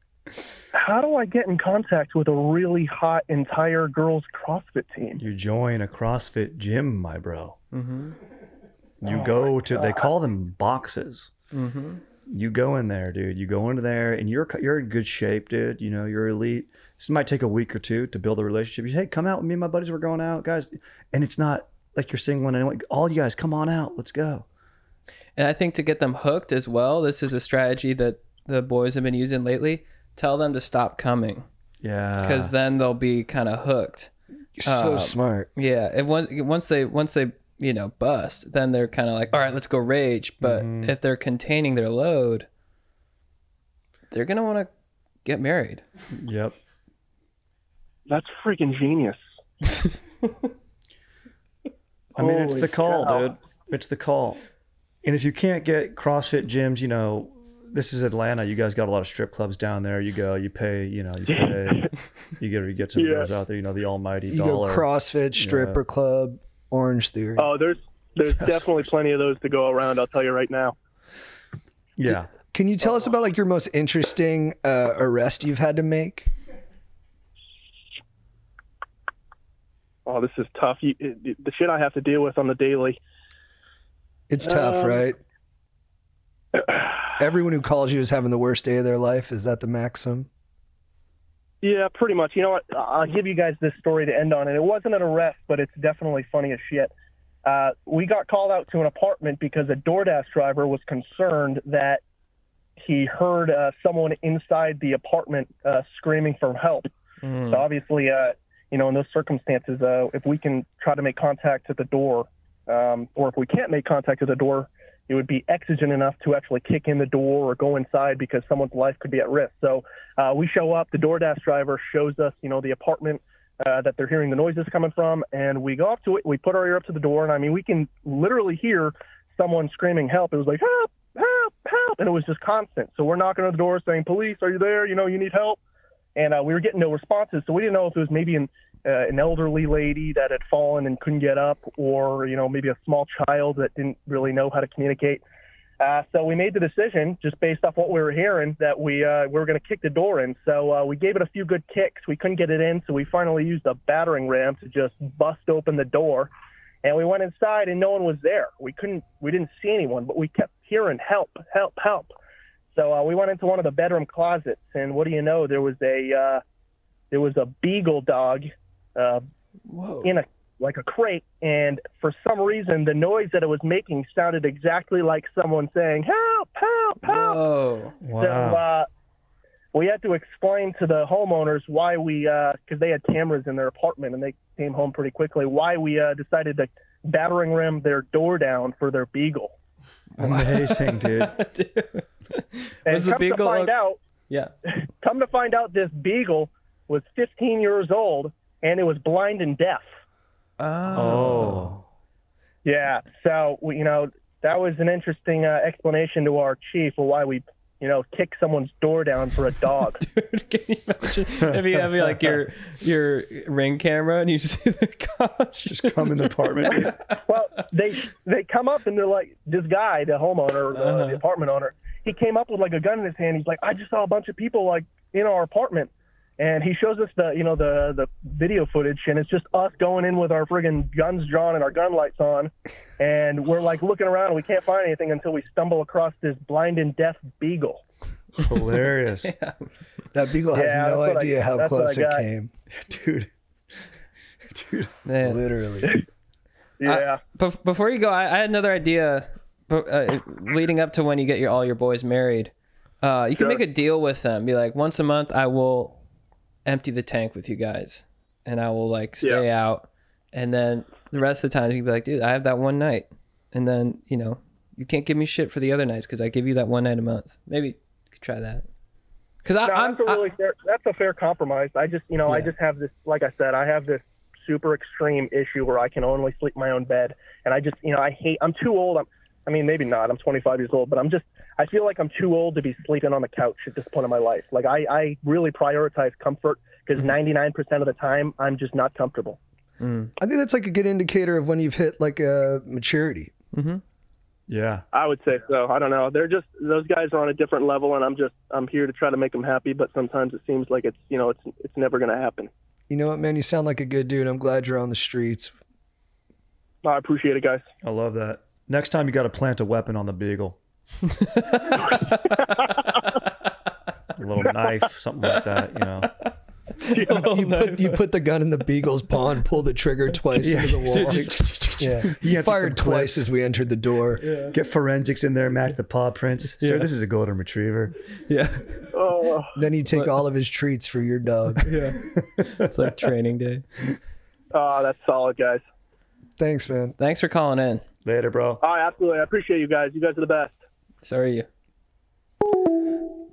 How do I get in contact with a really hot entire girls CrossFit team? You join a CrossFit gym, my bro. Mm-hmm. You Oh go to they call them boxes. Mm-hmm. You go in there, dude. You go into there, and you're you're in good shape, dude. You know you're elite. This might take a week or two to build a relationship. You say, hey, come out with me and my buddies. We're going out, guys. And it's not like you're singling anyone. All you guys, come on out. Let's go. And I think to get them hooked as well, this is a strategy that the boys have been using lately. Tell them to stop coming Yeah. because then they'll be kind of hooked. so Um, smart. Yeah, and once once they once they you know bust, then they're kind of like, all right, let's go rage. But Mm-hmm. if they're containing their load, they're gonna want to get married. Yep. That's freaking genius. I mean, it's Holy the call, cow. dude. It's the call. And if you can't get CrossFit gyms, you know, this is Atlanta. You guys got a lot of strip clubs down there. You go, you pay, you know, you pay, you get you get some Yeah. girls out there. You know, the almighty You dollar. go CrossFit, stripper club, Orange Theory. Oh, there's there's definitely plenty of those to go around. I'll tell you right now. yeah. Can you tell us about like your most interesting uh, arrest you've had to make? Oh, this is tough. You, it, it- the shit I have to deal with on the daily. It's tough, Um, right? everyone who calls you is having the worst day of their life. Is that the maxim? Yeah, pretty much. You know what? I'll give you guys this story to end on, and it wasn't an arrest, but it's definitely funny as shit. Uh, we got called out to an apartment because a DoorDash driver was concerned that he heard uh, someone inside the apartment uh, screaming for help. Hmm. So obviously, uh, you know, in those circumstances, uh, if we can try to make contact at the door, um, or if we can't make contact at the door, it would be exigent enough to actually kick in the door or go inside because someone's life could be at risk. So uh, we show up. The DoorDash driver shows us, you know, the apartment uh, that they're hearing the noises coming from, and we go up to it. We put our ear up to the door, and I mean, we can literally hear someone screaming help. It was like help, help, help, and it was just constant. So we're knocking on the door saying, "Police, are you there? You know, you need help." And uh, we were getting no responses, so we didn't know if it was maybe an uh, an elderly lady that had fallen and couldn't get up, or you know maybe a small child that didn't really know how to communicate. Uh, so we made the decision, just based off what we were hearing, that we uh, we were going to kick the door in. So uh, we gave it a few good kicks. We couldn't get it in, so we finally used a battering ram to just bust open the door. And we went inside, and no one was there. We couldn't, we didn't see anyone, but we kept hearing help, help, help. So uh, we went into one of the bedroom closets, and what do you know? There was a uh, there was a beagle dog uh, in a like a crate, and for some reason, the noise that it was making sounded exactly like someone saying "help, help, help." Whoa. Wow. So uh, we had to explain to the homeowners why we, because they had cameras in their apartment and they came home pretty quickly, why we uh, decided to battering ram their door down for their beagle. Amazing, dude. And Was the come beagle to find a- out, Yeah. come to find out, this beagle was 15 years old and it was blind and deaf. Oh. Yeah. So you know that was an interesting uh, explanation to our chief of why we, you know, kick someone's door down for a dog. Dude, can you imagine if you have like your your ring camera and you just see the cops Just come in the apartment. well, they they come up and they're like, this guy, the homeowner, the, uh-huh. the apartment owner, he came up with like a gun in his hand. He's like, I just saw a bunch of people like in our apartment, and he shows us the you know the the video footage, and it's just us going in with our friggin' guns drawn and our gun lights on, and we're like looking around and we can't find anything until we stumble across this blind and deaf beagle. Hilarious. That beagle has Yeah, no that's what I- idea how close it came. Dude. Dude. Man. Literally. Yeah. Bef- before you go, I, I had another idea. Uh, leading up to when you get your all your boys married, uh, you can Sure. make a deal with them. Be like, once a month, I will empty the tank with you guys, and I will like stay out, and then the rest of the time you can be like, dude, I have that one night, and then you know you can't give me shit for the other nights because I give you that one night a month. Maybe you could try that. Because No, I'm, that's a really fair. That's a fair compromise. I just, you know, I just have this. Like I said, I have this super extreme issue where I can only sleep in my own bed, and I just, you know, I hate. I'm too old. I'm. I mean, maybe not. I'm 25 years old, but I'm just. I feel like I'm too old to be sleeping on the couch at this point in my life. Like I, I really prioritize comfort because 99% mm-hmm. of the time I'm just not comfortable. Mm. I think that's like a good indicator of when you've hit like a maturity. Mhm. Yeah. I would say so. I don't know. They're just those guys are on a different level, and I'm just I'm here to try to make them happy. But sometimes it seems like it's you know it's it's never going to happen. You know what, man? You sound like a good dude. I'm glad you're on the streets. I appreciate it, guys. I love that. Next time you got to plant a weapon on the beagle. a little knife, something like that, you know. You put, you put the gun in the beagle's paw and pull the trigger twice into the wall. yeah, He he fired twice clips. as we entered the door. Get forensics in there, match the paw prints. Sir, this is a golden retriever. yeah, Oh, Then you take all of his treats for your dog. Yeah. it's like training day. oh, that's solid, guys. Thanks, man. Thanks for calling in. Later, bro. Oh, absolutely. I appreciate you guys. You guys are the best. So are you.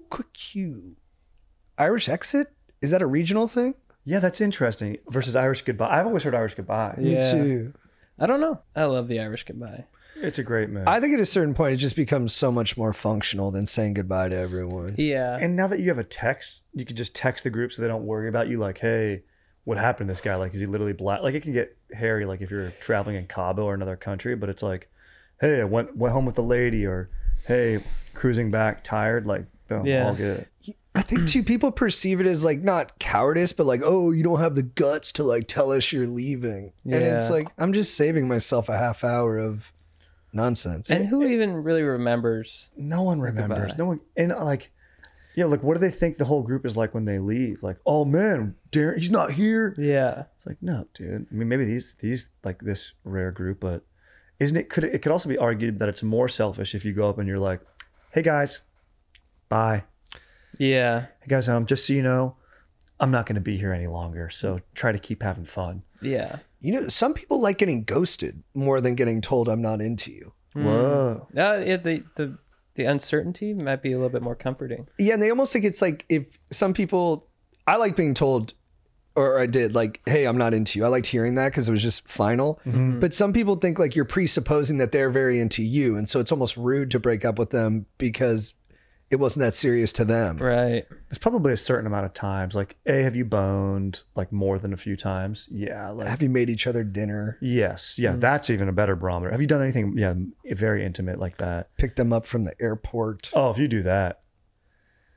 Quick cue. Irish exit? Is that a regional thing? Yeah, that's interesting. Versus Irish goodbye. I've always heard Irish goodbye. Me too. I don't know. I love the Irish goodbye. It's a great move. I think at a certain point it just becomes so much more functional than saying goodbye to everyone. Yeah. and now that you have a text, you can just text the group so they don't worry about you. Like, hey, what happened to this guy? Like, is he literally black? Like, it can get hairy. Like, if you're traveling in Cabo or another country, but it's like, hey, I went went home with a lady, or hey, cruising back tired. Like, they'll Yeah. all get it. I think too people perceive it as like not cowardice, but like, oh, you don't have the guts to like tell us you're leaving. And it's like I'm just saving myself a half hour of nonsense. And who even really remembers? No one remembers. goodbye. No one. And like, yeah, like, what do they think the whole group is like when they leave? Like, oh man, Darren, he's not here. Yeah. It's like, no, dude. I mean, maybe these these like this rare group, but isn't it? Could it, it could also be argued that it's more selfish if you go up and you're like, hey guys, bye. Yeah. Hey guys, um, just so you know, I'm not going to be here any longer. So try to keep having fun. Yeah. You know, some people like getting ghosted more than getting told I'm not into you. Whoa. Uh, yeah, the, the the uncertainty might be a little bit more comforting. Yeah, and they almost think it's like if some people, I like being told, or I did, like, hey, I'm not into you. I liked hearing that because it was just final. Mm-hmm. But some people think like you're presupposing that they're very into you. And so it's almost rude to break up with them because it wasn't that serious to them. Right. There's probably a certain amount of times. Like, a, have you boned like more than a few times? Yeah. Like, Have you made each other dinner? yes. Yeah. Mm. That's even a better barometer. Have you done anything? Yeah, very intimate like that. Picked them up from the airport? Oh, if you do that,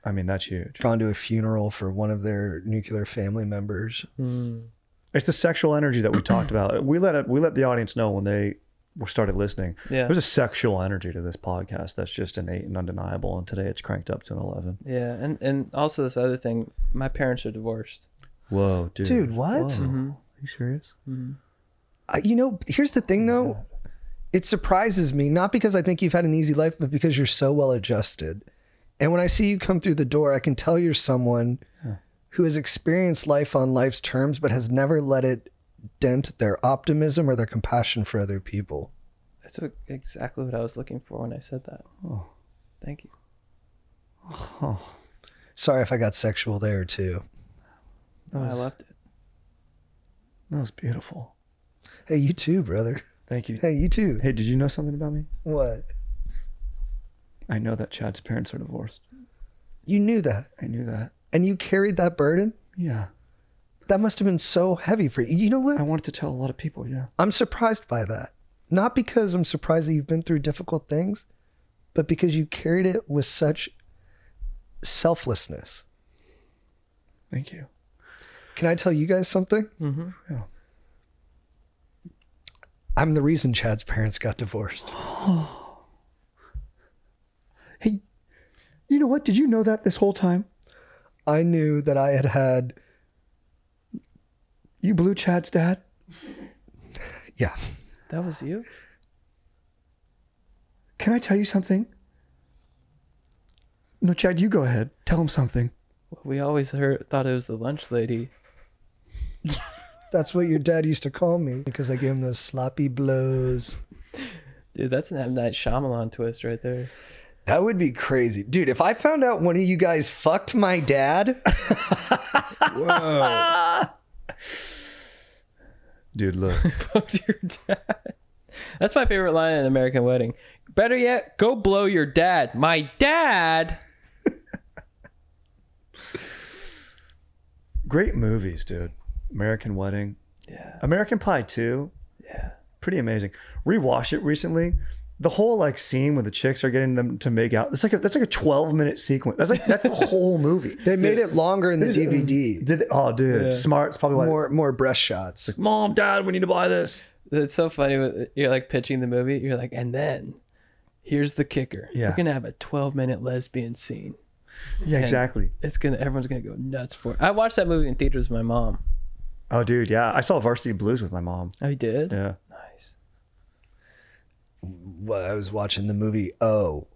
I mean, that's huge. Gone to a funeral for one of their nuclear family members. Hmm. It's the sexual energy that we talked about. We let it, we let the audience know when they started listening. Yeah. There's a sexual energy to this podcast that's just innate and undeniable. And today it's cranked up to an 11. Yeah. And and also this other thing, my parents are divorced. Whoa, dude. Dude, what? Whoa. Are you serious? Uh, you know, here's the thing though. It surprises me, not because I think you've had an easy life, but because you're so well adjusted. And when I see you come through the door, I can tell you're someone who has experienced life on life's terms, but has never let it dent their optimism or their compassion for other people. That's what, exactly what I was looking for when I said that. Oh. Thank you. Oh. Sorry if I got sexual there too. No, I loved it. That was beautiful. Hey, you too, brother. Thank you. Hey, you too. Hey, did you know something about me? What? I know that Chad's parents are divorced. You knew that. I knew that. And you carried that burden? Yeah. That must have been so heavy for you. You know what? I wanted to tell a lot of people. Yeah. I'm surprised by that. Not because I'm surprised that you've been through difficult things, but because you carried it with such selflessness. Thank you. Can I tell you guys something? Mm-hmm. Yeah. I'm the reason Chad's parents got divorced. Hey, you know what? Did you know that this whole time? I knew that I had had, You blew Chad's dad? yeah, That was you? Can I tell you something? No, Chad, you go ahead. Tell him something. We always heard thought it was the lunch lady. that's what your dad used to call me because I gave him those sloppy blows. Dude, that's an M Night Shyamalan twist right there. That would be crazy. Dude, if I found out one of you guys fucked my dad, Dude, look. Fucked your dad. That's my favorite line in American Wedding. Better yet, go blow your dad. My dad. Great movies, dude. American Wedding. Yeah. American Pie 2. Yeah. Pretty amazing. Rewatched it recently. The whole like scene where the chicks are getting them to make out. It's like a, that's like a 12 minute sequence. That's like that's the whole movie. they made it longer in the DVD. Did they- oh, dude, smart. It's probably why. More more breast shots. Mom, Dad, we need to buy this. It's so funny. You're like pitching the movie. You're like, and then here's the kicker. Yeah. We're gonna have a 12 minute lesbian scene. Yeah, exactly. It's gonna. Everyone's gonna go nuts for it. I watched that movie in theaters with my mom. Oh, dude, yeah. I saw Varsity Blues with my mom. Oh, you did? Yeah. Well, I was watching the movie Oh.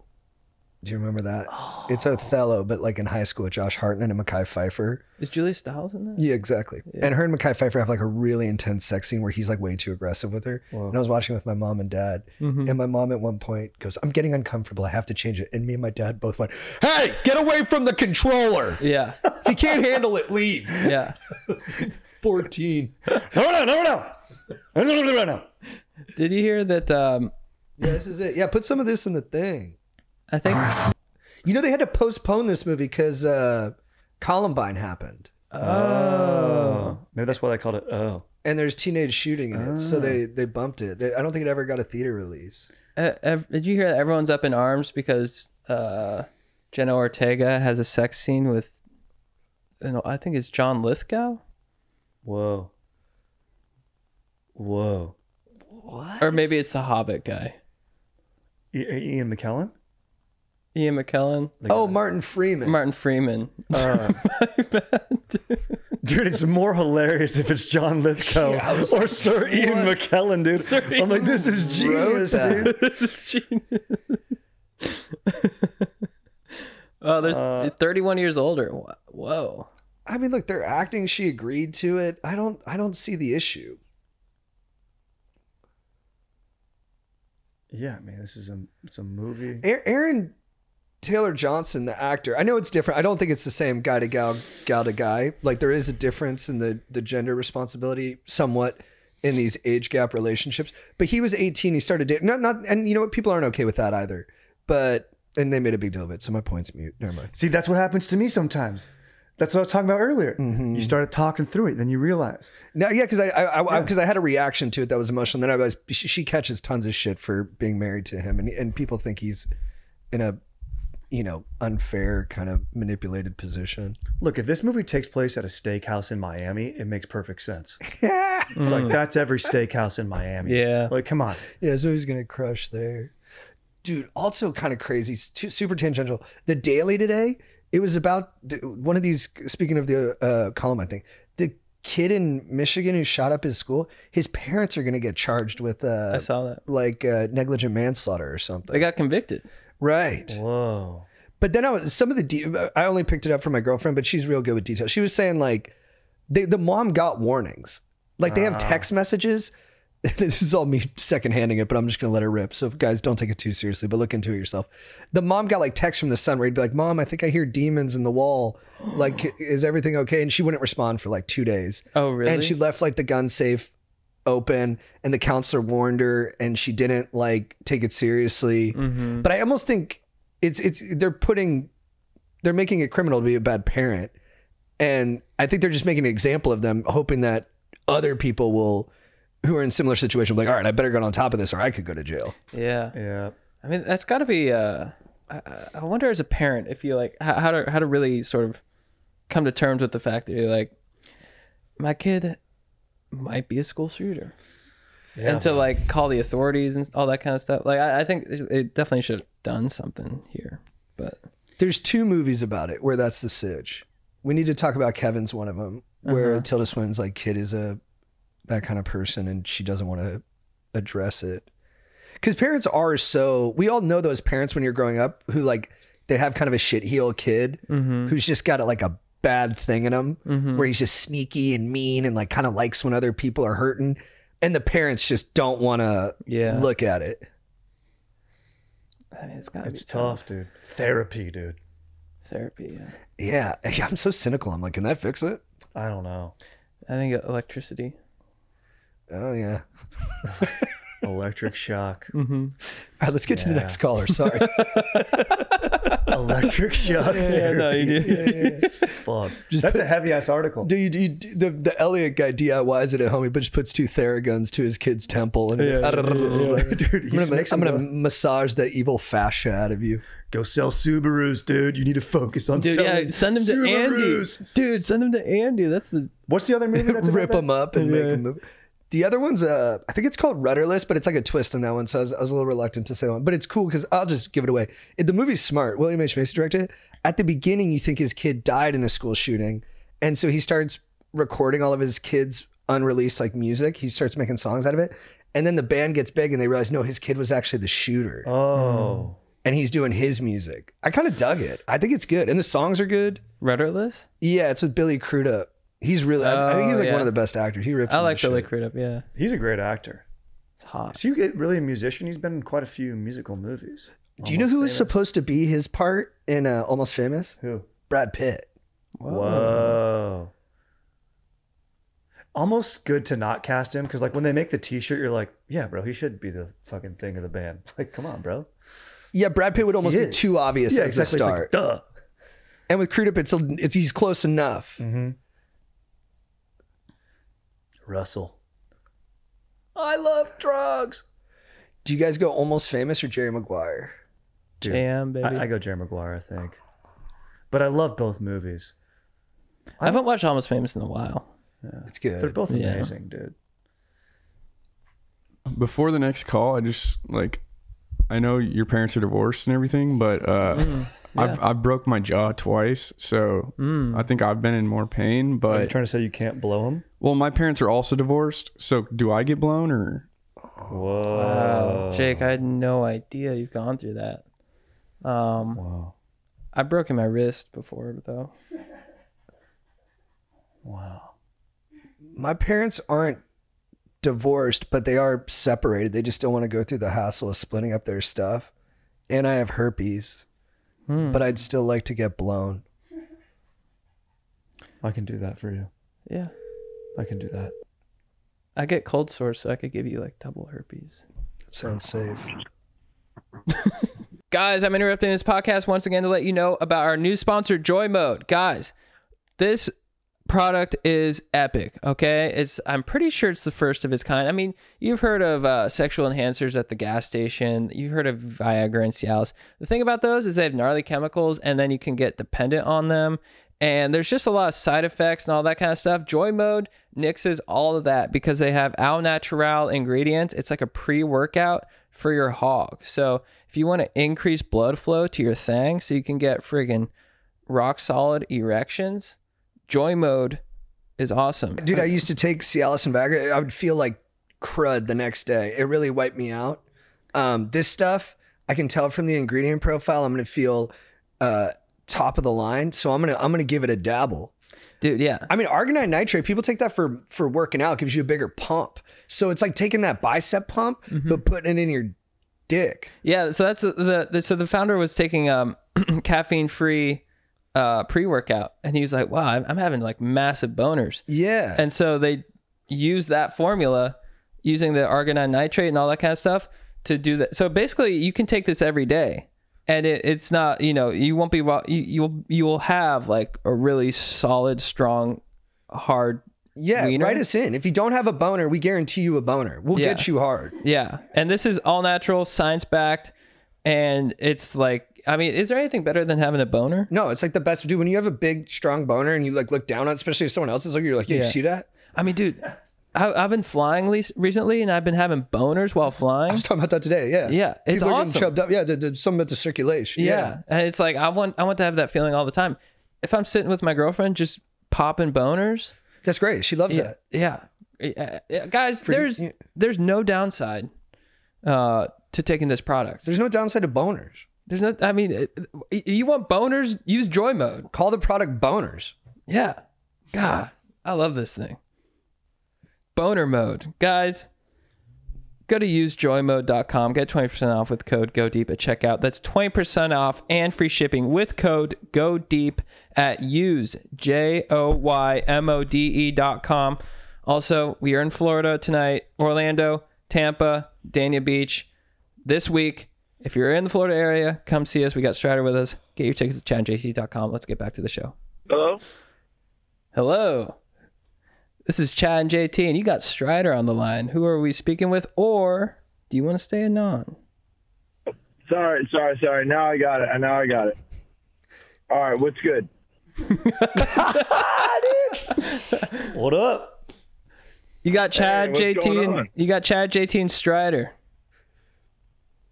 Do you remember that? It's Othello, but like in high school with Josh Hartnett and Mekhi Phifer. Is Julia Stiles in that? Yeah, exactly. And her and Mekhi Phifer have like a really intense sex scene where he's like way too aggressive with her. And I was watching with my mom and dad. And my mom at one point goes, I'm getting uncomfortable. I have to change it. And me and my dad both went, Hey, get away from the controller. Yeah. If you can't handle it, leave. Yeah. 14. No, no, no, no, no, no, no, no. Did you hear that? Um, Yeah, this is it. Yeah, put some of this in the thing. I think. You know, they had to postpone this movie because uh, Columbine happened. Oh, maybe that's why they called it. Oh, And there's teenage shooting in it. So they, they bumped it. They, I don't think it ever got a theater release. Uh, ev- did you hear that everyone's up in arms because uh, Jenna Ortega has a sex scene with, you know, I think it's John Lithgow, whoa, whoa. What? Or maybe it's the Hobbit guy. I- Ian McKellen. Ian McKellen, Oh, Martin Freeman. Martin Freeman. Uh, dude, it's more hilarious if it's John Lithgow Yeah, I or Sir Ian McKellen, dude. I'm like, this is genius, dude. this is genius. oh, they're Uh, 31 years older. Whoa. I mean, look, they're acting. She agreed to it. I don't. I don't see the issue. Yeah, man, this is a it's a movie. Aaron Taylor Johnson, the actor. I know it's different. I don't think it's the same guy to gal, gal to guy. Like there is a difference in the the gender responsibility somewhat in these age gap relationships. But he was 18. He started dating. Not not. And you know what? People aren't okay with that either. But and they made a big deal of it. So my point's mute. Never mind. See, that's what happens to me sometimes. That's what I was talking about earlier. Mm-hmm. You started talking through it, then you realize. No, yeah, because I I because I, had a reaction to it that was emotional. And Then I was she, catches tons of shit for being married to him, and and people think he's in a you know unfair kind of manipulated position. Look, if this movie takes place at a steakhouse in Miami, it makes perfect sense. It's like that's every steakhouse in Miami. Yeah. Like, come on. Yeah, so he's gonna crush there. Dude, also kind of crazy, super tangential. The Daily today, it was about one of these. Speaking of the uh, column, I think the kid in Michigan who shot up his school. His parents are gonna get charged with uh, I saw that. like uh, negligent manslaughter or something. They got convicted. right. Whoa. But then I was some of the de- I only picked it up from my girlfriend, but she's real good with details. She was saying like they, the mom got warnings, like they have text messages. This is all me second handing it, but I'm just gonna let it rip. So guys, don't take it too seriously, but look into it yourself. The mom got like text from the son where he'd be like, "Mom, I think I hear demons in the wall. Like, is everything okay?" And she wouldn't respond for like two days. Oh, really? And she left like the gun safe open and the counselor warned her and she didn't like take it seriously Mm-hmm. but i almost think it's it's they're putting they're making it criminal to be a bad parent and i think they're just making an example of them hoping that other people will who are in similar situations like all right i better get on top of this or i could go to jail Yeah. Yeah. I mean, that's got to be. Uh, I, I wonder as a parent if you like how, how to how to really sort of come to terms with the fact that you're like, my kid might be a school shooter, and to like call the authorities and all that kind of stuff. Like, I, I think it definitely should have done something here, but there's two movies about it where that's the sitch we need to talk about kevin's one of them where tilda swinton's like kid is a that kind of person and she doesn't want to address it because parents are so we all know those parents when you're growing up who like they have kind of a shit heel kid mm-hmm. who's just got like a bad thing in him mm-hmm. where he's just sneaky and mean and like kind of likes when other people are hurting and the parents just don't want to Yeah. look at it I mean, it's got to be It's tough, dude. Therapy, dude. therapy. Yeah. yeah i'm so cynical i'm like can that fix it I don't know. I think electricity. Oh yeah Electric shock. Mm-hmm. all right let's get to the next caller sorry Electric shock. Yeah, no, you therapy. Fuck. That's a heavy ass article. Do you, do you the the Elliot guy DIYs it at home? He just puts two Theraguns to his kid's temple and Dude, I'm just gonna, makes I'm him gonna uh, massage the evil fascia out of you. go sell Subarus, dude. You need to focus on Dude, selling yeah, send him to Subarus. Andy. Dude, send him to Andy. That's the What's the other movie that's Rip about them up and make them move. The other one's uh I think it's called Rudderless, but it's like a twist on that one. So I was, I was a little reluctant to say that one. But it's cool because I'll just give it away. It, the movie's smart. William H. Macy directed it. At the beginning, you think his kid died in a school shooting. And so he starts recording all of his kids' unreleased like music. He starts making songs out of it. And then the band gets big and they realize, no, his kid was actually the shooter. Oh. and he's doing his music. I kind of dug it. I think it's good. And the songs are good. rudderless. Yeah, it's with Billy Crudup. He's really, I, I think he's Oh, like yeah. one of the best actors. He rips. I into like Billy shit. Crudup. Yeah, He's a great actor. it's hot. Is he really a musician? He's been in quite a few musical movies. Do you know who was supposed to be his part in uh, Almost Famous? Who? Brad Pitt. Whoa. Almost good to not cast him because, like, when they make the T-shirt, you're like, "Yeah, bro, he should be the fucking thing of the band." Like, come on, bro. Yeah, Brad Pitt would almost be is. too obvious Yeah, as exactly. a It's star. like, duh. and with Crudup, it's, a, it's he's close enough. Russell. I love drugs. Do you guys go Almost Famous or Jerry Maguire? Dude, Jam, baby. I, I go Jerry Maguire, I think. But I love both movies. I haven't watched Almost Famous in a while. Yeah. It's good. They're both Yeah. amazing, dude. Before the next call, I just like I know your parents are divorced and everything, but uh, Mm, I've I've broke my jaw twice, so Mm. I think I've been in more pain. Are you But trying to say you can't blow them? well, my parents are also divorced, so do I get blown or? Whoa. Wow, Jake, I had no idea you've gone through that. Um, Wow. I've broken my wrist before, though. Wow. My parents aren't divorced, but they are separated. They just don't want to go through the hassle of splitting up their stuff. And I have herpes, Hmm. but I'd still like to get blown. I can do that for you. Yeah, I can do that. I get cold sores, so I could give you like double herpes. That sounds safe. Guys, I'm interrupting this podcast once again to let you know about our new sponsor, Joy Mode. Guys, this product is epic. Okay, it's I'm pretty sure it's the first of its kind. I mean, you've heard of uh, sexual enhancers at the gas station. You've heard of Viagra and Cialis. The thing about those is they have gnarly chemicals, and then you can get dependent on them. And there's just a lot of side effects and all that kind of stuff. Joy Mode nixes all of that because they have al natural ingredients. It's like a pre workout for your hog. So if you want to increase blood flow to your thing so you can get friggin' rock solid erections, Joy Mode is awesome. Dude, I used to take Cialis and Viagra. I would feel like crud the next day. It really wiped me out. Um, this stuff, I can tell from the ingredient profile, I'm gonna feel uh, top of the line. So I'm gonna I'm gonna give it a dabble. Dude, yeah. I mean, arginine nitrate. People take that for for working out. Gives you a bigger pump. So it's like taking that bicep pump, but putting it in your dick. Yeah, so that's the, the so the founder was taking um caffeine free uh pre-workout and he was like, "Wow, I'm, I'm having like massive boners." Yeah. And so they use that formula using the arginine nitrate and all that kind of stuff to do that. So basically, you can take this every day. And it, it's not, you know, you won't be you you'll you will have like a really solid, strong, hard yeah, wiener. write us in. If you don't have a boner, we guarantee you a boner. We'll Yeah. get you hard. Yeah. And this is all natural, science backed. And it's like, I mean, is there anything better than having a boner? No, it's like the best. Dude, when you have a big, strong boner and you like look down on, it, especially if someone else is looking, you're like, yeah, Yeah. you see that? I mean, dude, I, I've been flying recently and I've been having boners while flying. I was talking about that today. Yeah. Yeah, it's People awesome. chubbed up. Yeah, the, the, some of the circulation. Yeah. And it's like, I want, I want to have that feeling all the time. If I'm sitting with my girlfriend, just popping boners. That's great. She loves Yeah. that. Yeah. Yeah, yeah. Guys, For- there's, yeah. there's no downside uh, to taking this product. There's no downside to boners. There's no, I mean, you want boners, use joy mode. Call the product boners. Yeah. God, I love this thing. Boner mode. Guys, go to usejoymode.com. Get 20% off with code Go Deep at checkout. That's 20% off and free shipping with code Go Deep at use J O Y M O D E.com. Also, we are in Florida tonight, Orlando, Tampa, Dania Beach. This week, if you're in the Florida area, come see us. We got Strider with us. Get your tickets at chadjc.com. Let's get back to the show. Hello? Hello. This is Chad and JT, and you got Strider on the line. Who are we speaking with, or do you want to stay anon? Sorry, sorry, sorry. Now I got it. Now I got it. All right, what's good? What up? You got Chad, what's JT, and on? you got Chad, JT, and Strider.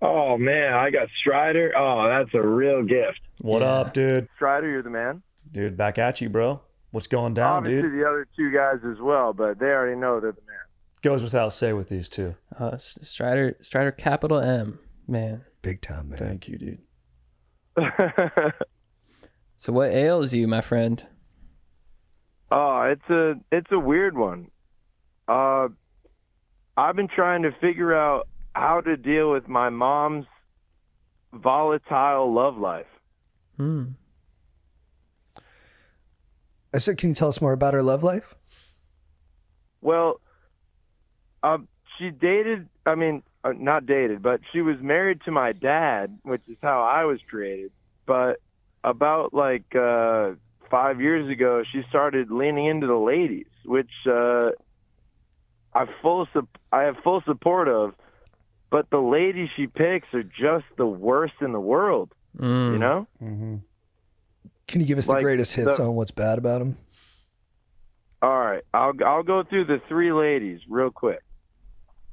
Oh man, I got Strider. Oh, that's a real gift. What up, dude? Strider, you're the man. Dude, back at you, bro. What's going down, Obviously, dude? the other two guys as well, but they already know they're the man. Goes without say with these two. Uh, Strider, Strider, capital M, man. Big time, man. Thank you, dude. So what ails you, my friend? Oh, it's a it's a weird one. Uh, I've been trying to figure out how to deal with my mom's volatile love life. Hmm. I said, can you tell us more about her love life? Well, uh, she dated. I mean, uh, not dated, but she was married to my dad, which is how I was created. But about like uh, five years ago, she started leaning into the ladies, which uh, I full sup- I have full support of. But the ladies she picks are just the worst in the world. Mm. You know? Mm-hmm. Can you give us the Like greatest hits the- on what's bad about him? All right, I'll I'll go through the three ladies real quick.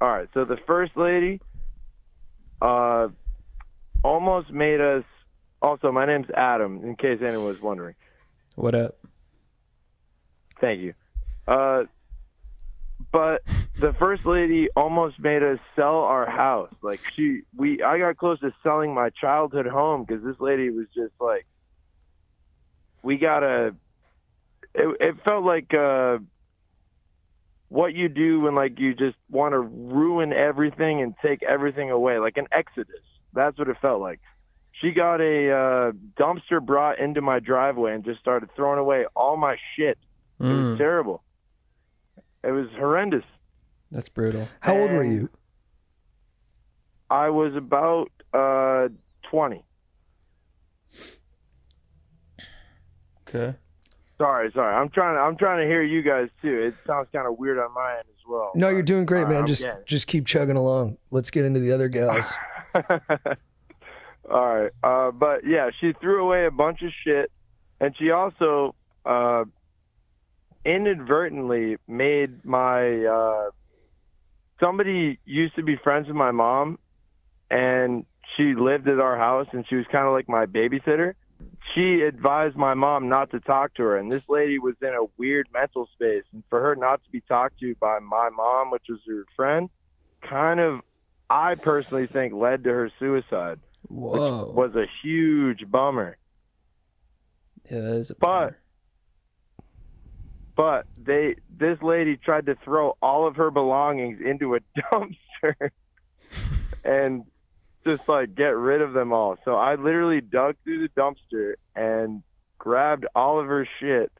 All right, so the first lady, uh, almost made us. Also, my name's Adam. In case anyone was wondering. What up? Thank you. Uh, but the first lady almost made us sell our house. Like she, we, I got close to selling my childhood home because this lady was just like, we gotta. It, it felt like uh, what you do when like you just want to ruin everything and take everything away, like an exodus. That's what it felt like. She got a uh, dumpster brought into my driveway and just started throwing away all my shit. It was Mm, terrible. It was horrendous. that's brutal. How old were you? I was about uh, 20. Okay. Sorry, sorry. I'm trying. I'm trying to hear you guys too. It sounds kind of weird on my end as well. No, you're doing great, man. I'm Just getting just keep chugging along. Let's get into the other gals. All right. Uh, but yeah, she threw away a bunch of shit, and she also uh, inadvertently made my uh, somebody used to be friends with my mom, and she lived at our house, and she was kind of like my babysitter. She advised my mom not to talk to her, and this lady was in a weird mental space, and for her not to be talked to by my mom, which was her friend, kind of, I personally think, led to her suicide Whoa. was a huge bummer. Yeah, that is a But but they this lady tried to throw all of her belongings into a dumpster and just like get rid of them all. So I literally dug through the dumpster and grabbed all of her shit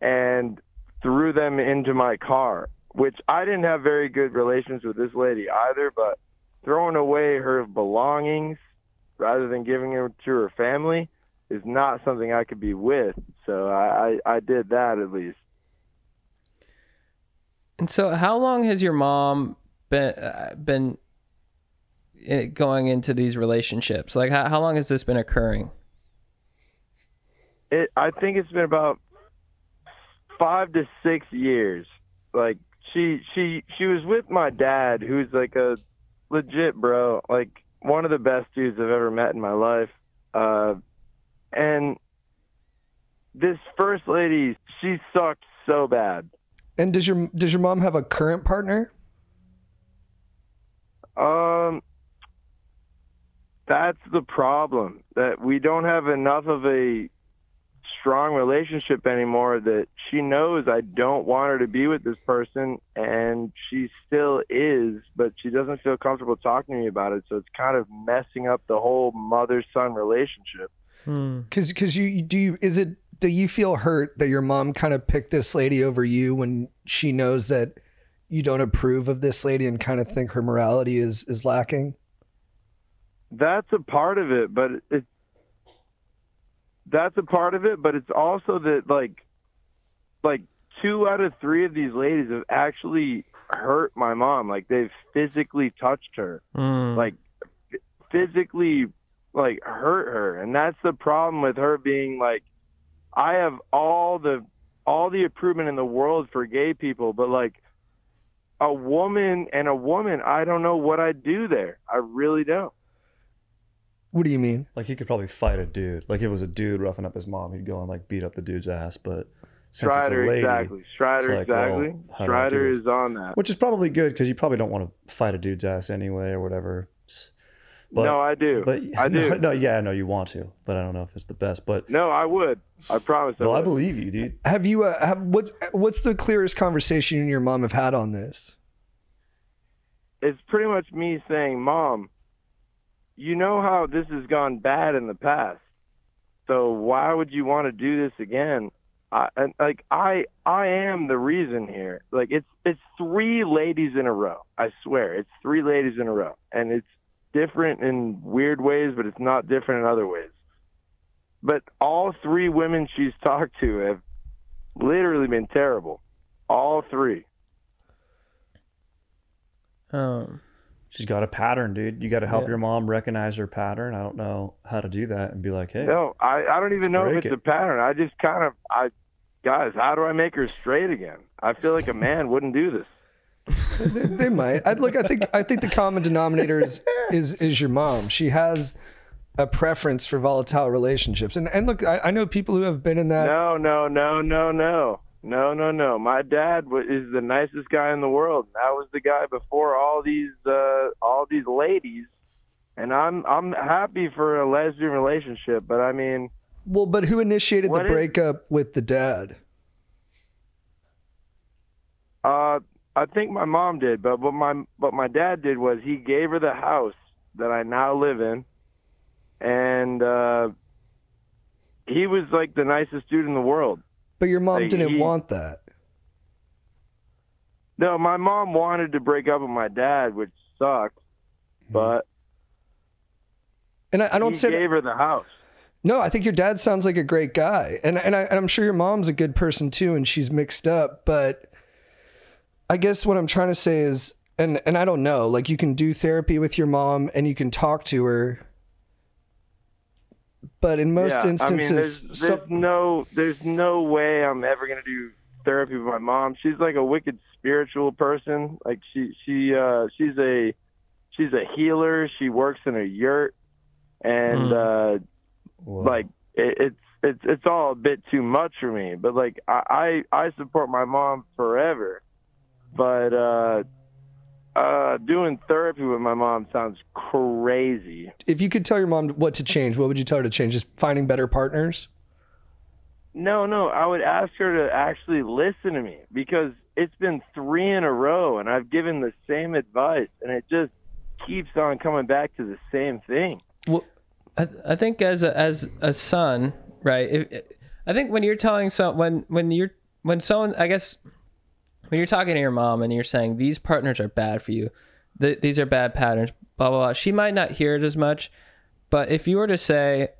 and threw them into my car, which I didn't have very good relations with this lady either, but throwing away her belongings rather than giving them to her family is not something I could be with. So I, I, I did that at least. And so, how long has your mom been uh, been uh, going into these relationships? Like, how, how long has this been occurring? It I think it's been about five to six years. Like she she she was with my dad, who's like a legit bro, like one of the best dudes I've ever met in my life. Uh, and this first lady, she sucked so bad. And does your does your mom have a current partner? Um, that's the problem that we don't have enough of a strong relationship anymore. That she knows I don't want her to be with this person, and she still is, but she doesn't feel comfortable talking to me about it. So it's kind of messing up the whole mother son relationship. Because because you do you is it do you feel hurt that your mom kind of picked this lady over you when she knows that you don't approve of this lady and kind of think her morality is is lacking? that's a part of it, but it that's a part of it, but it's also that like like two out of three of these ladies have actually hurt my mom. Like they've physically touched her. Mm. Like physically like hurt her. And that's the problem with her being like I have all the all the improvement in the world for gay people, but like a woman and a woman, I don't know what I'd do there. I really don't. What do you mean? Like he could probably fight a dude. Like if it was a dude roughing up his mom, he'd go and like beat up the dude's ass. But since it's a Strider, lady, exactly. Strider, it's like, exactly. how do I do Strider is on that. which is probably good because you probably don't want to fight a dude's ass anyway or whatever. S- But, no, I do. But I do. No, no, yeah, I know you want to, but I don't know if it's the best. But No, I would. I promise. I no, I would. believe you, dude. Have you uh, have what's what's the clearest conversation you and your mom have had on this? It's pretty much me saying, "Mom, you know how this has gone bad in the past. So why would you want to do this again?" I and like I I am the reason here. Like it's it's three ladies in a row. I swear, it's three ladies in a row, and it's different in weird ways, but it's not different in other ways. But all three women she's talked to have literally been terrible. All three. Um, She's got a pattern, dude. You got to help Yeah. your mom recognize her pattern. I don't know how to do that and be like, hey, No, I, I don't even know if it's it. a pattern. I just kind of I guys, how do I make her straight again? I feel like a man wouldn't do this. They, they might. I look. I think. I think the common denominator is is is your mom. She has a preference for volatile relationships. And and look, I, I know people who have been in that. No, no, no, no, no. No, no, no. My dad wa- is the nicest guy in the world. That was the guy before all these uh all these ladies. And I'm I'm happy for a lesbian relationship, but I mean, Well, but who initiated the is- breakup with the dad? uh I think my mom did, but what my what my dad did was he gave her the house that I now live in. And uh he was like the nicest dude in the world. But your mom Like, didn't he- want that. No, my mom wanted to break up with my dad, which sucked. But And I, I don't he say that- gave her the house. No, I think your dad sounds like a great guy, and and, I, and I'm sure your mom's a good person too, and she's mixed up. But I guess what I'm trying to say is, and and I don't know, like you can do therapy with your mom and you can talk to her, but in most yeah, instances, I mean, there's, there's some- no there's no way I'm ever gonna do therapy with my mom. She's like a wicked spiritual person. Like she she uh she's a she's a healer. She works in a yurt, and uh like it, it's it's it's all a bit too much for me. But like I I, I support my mom forever, but uh. Uh, doing therapy with my mom sounds crazy. if you could tell your mom what to change, what would you tell her to change? Just finding better partners. No, no, I would ask her to actually listen to me because it's been three in a row and I've given the same advice and it just keeps on coming back to the same thing. Well, I, I think as a, as a son, right? If, I think when you're telling some when when you're when someone, I guess, when you're talking to your mom and you're saying these partners are bad for you, th- these are bad patterns, blah blah blah. She might not hear it as much, but if you were to say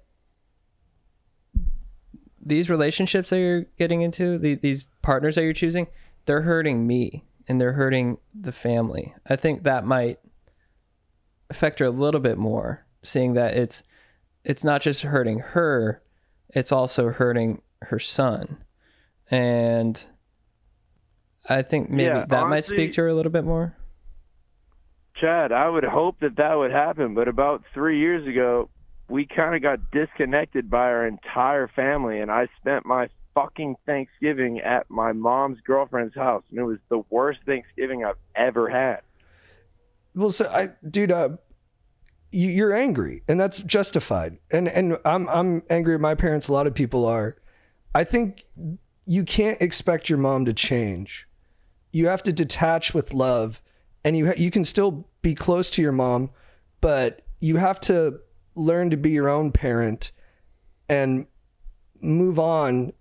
these relationships that you're getting into, the, these partners that you're choosing, they're hurting me and they're hurting the family. I think that might affect her a little bit more, seeing that it's it's not just hurting her, it's also hurting her son. And I think maybe Yeah, that might speak to her a little bit more. Chad, I would hope that that would happen, but about three years ago, we kind of got disconnected by our entire family, and I spent my fucking Thanksgiving at my mom's girlfriend's house, and it was the worst Thanksgiving I've ever had. Well, so I, dude, uh, you, you're angry, and that's justified. And and I'm I'm angry at my parents. A lot of people are. I think you can't expect your mom to change. You have to detach with love, and you ha- you can still be close to your mom, but you have to learn to be your own parent and move on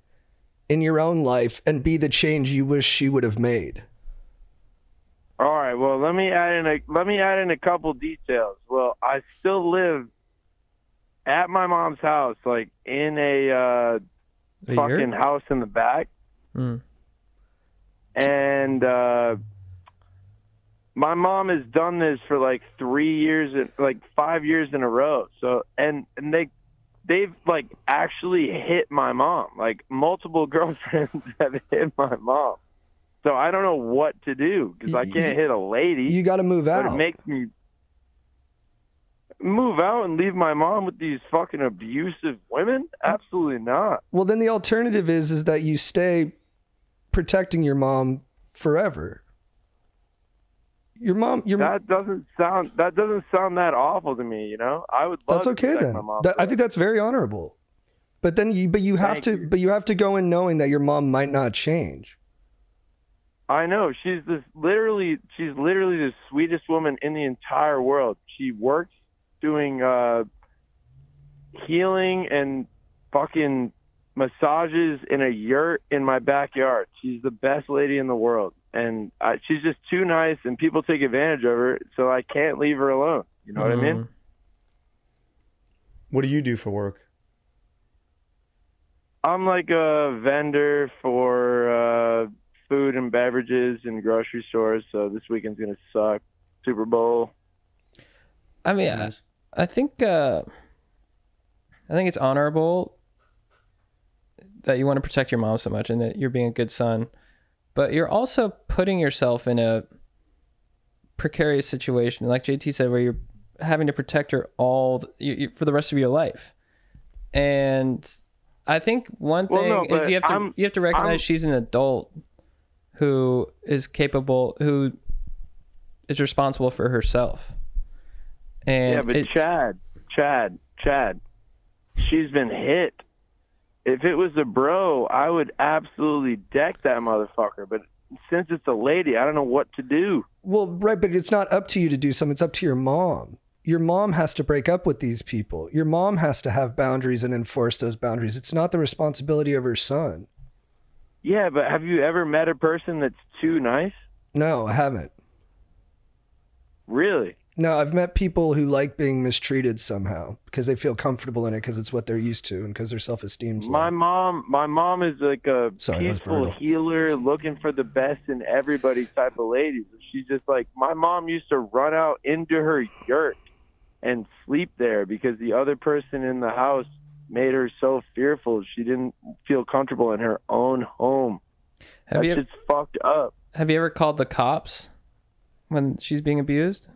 in your own life and be the change you wish she would have made. All right. Well, let me add in a let me add in a couple details. Well, I still live at my mom's house, like in a uh, A fucking yurt? house in the back, Mm. And uh, my mom has done this for like three years, and like five years in a row. So, and and they they've like actually hit my mom. Like multiple girlfriends have hit my mom. So I don't know what to do because I can't hit a lady. You got to move But out. it makes me move out and leave my mom with these fucking abusive women? Absolutely not. Well, then the alternative is is that you stay protecting your mom forever. Your mom, your That doesn't sound that doesn't sound that awful to me. You know, I would love that's to okay then. my mom. That- I think that's very honorable. But then you, but you have Thank to, but you have to go in knowing that your mom might not change. I know she's this literally she's literally the sweetest woman in the entire world. She works doing uh healing and fucking massages in a yurt in my backyard. She's the best lady in the world and uh, she's just too nice and people take advantage of her so I can't leave her alone. You know what I mean? What do you do for work? I'm like a vendor for uh food and beverages in grocery stores, so this weekend's going to suck. Super Bowl. I mean, I, I think uh, I think it's honorable that you want to protect your mom so much and that you're being a good son, but you're also putting yourself in a precarious situation, like JT said, where you're having to protect her all th- you, you, for the rest of your life. And I think one Well, thing no, is you have to I'm- you have to recognize I'm- she's an adult who is capable who is responsible for herself. And yeah, but it- Chad, Chad, Chad, she's been hit. If it was a bro, I would absolutely deck that motherfucker. But since it's a lady, I don't know what to do. Well, right, but it's not up to you to do something. It's up to your mom. Your mom has to break up with these people. Your mom has to have boundaries and enforce those boundaries. It's not the responsibility of her son. Yeah, but have you ever met a person that's too nice? No, I haven't. Really? No, I've met people who like being mistreated somehow because they feel comfortable in it because it's what they're used to and because their self esteem's low. My mom, my mom is like a Sorry, peaceful healer, looking for the best in everybody type of lady. She's just like my mom used to run out into her yurt and sleep there because the other person in the house made her so fearful she didn't feel comfortable in her own home. Have That's you- just fucked up. have you ever called the cops when she's being abused?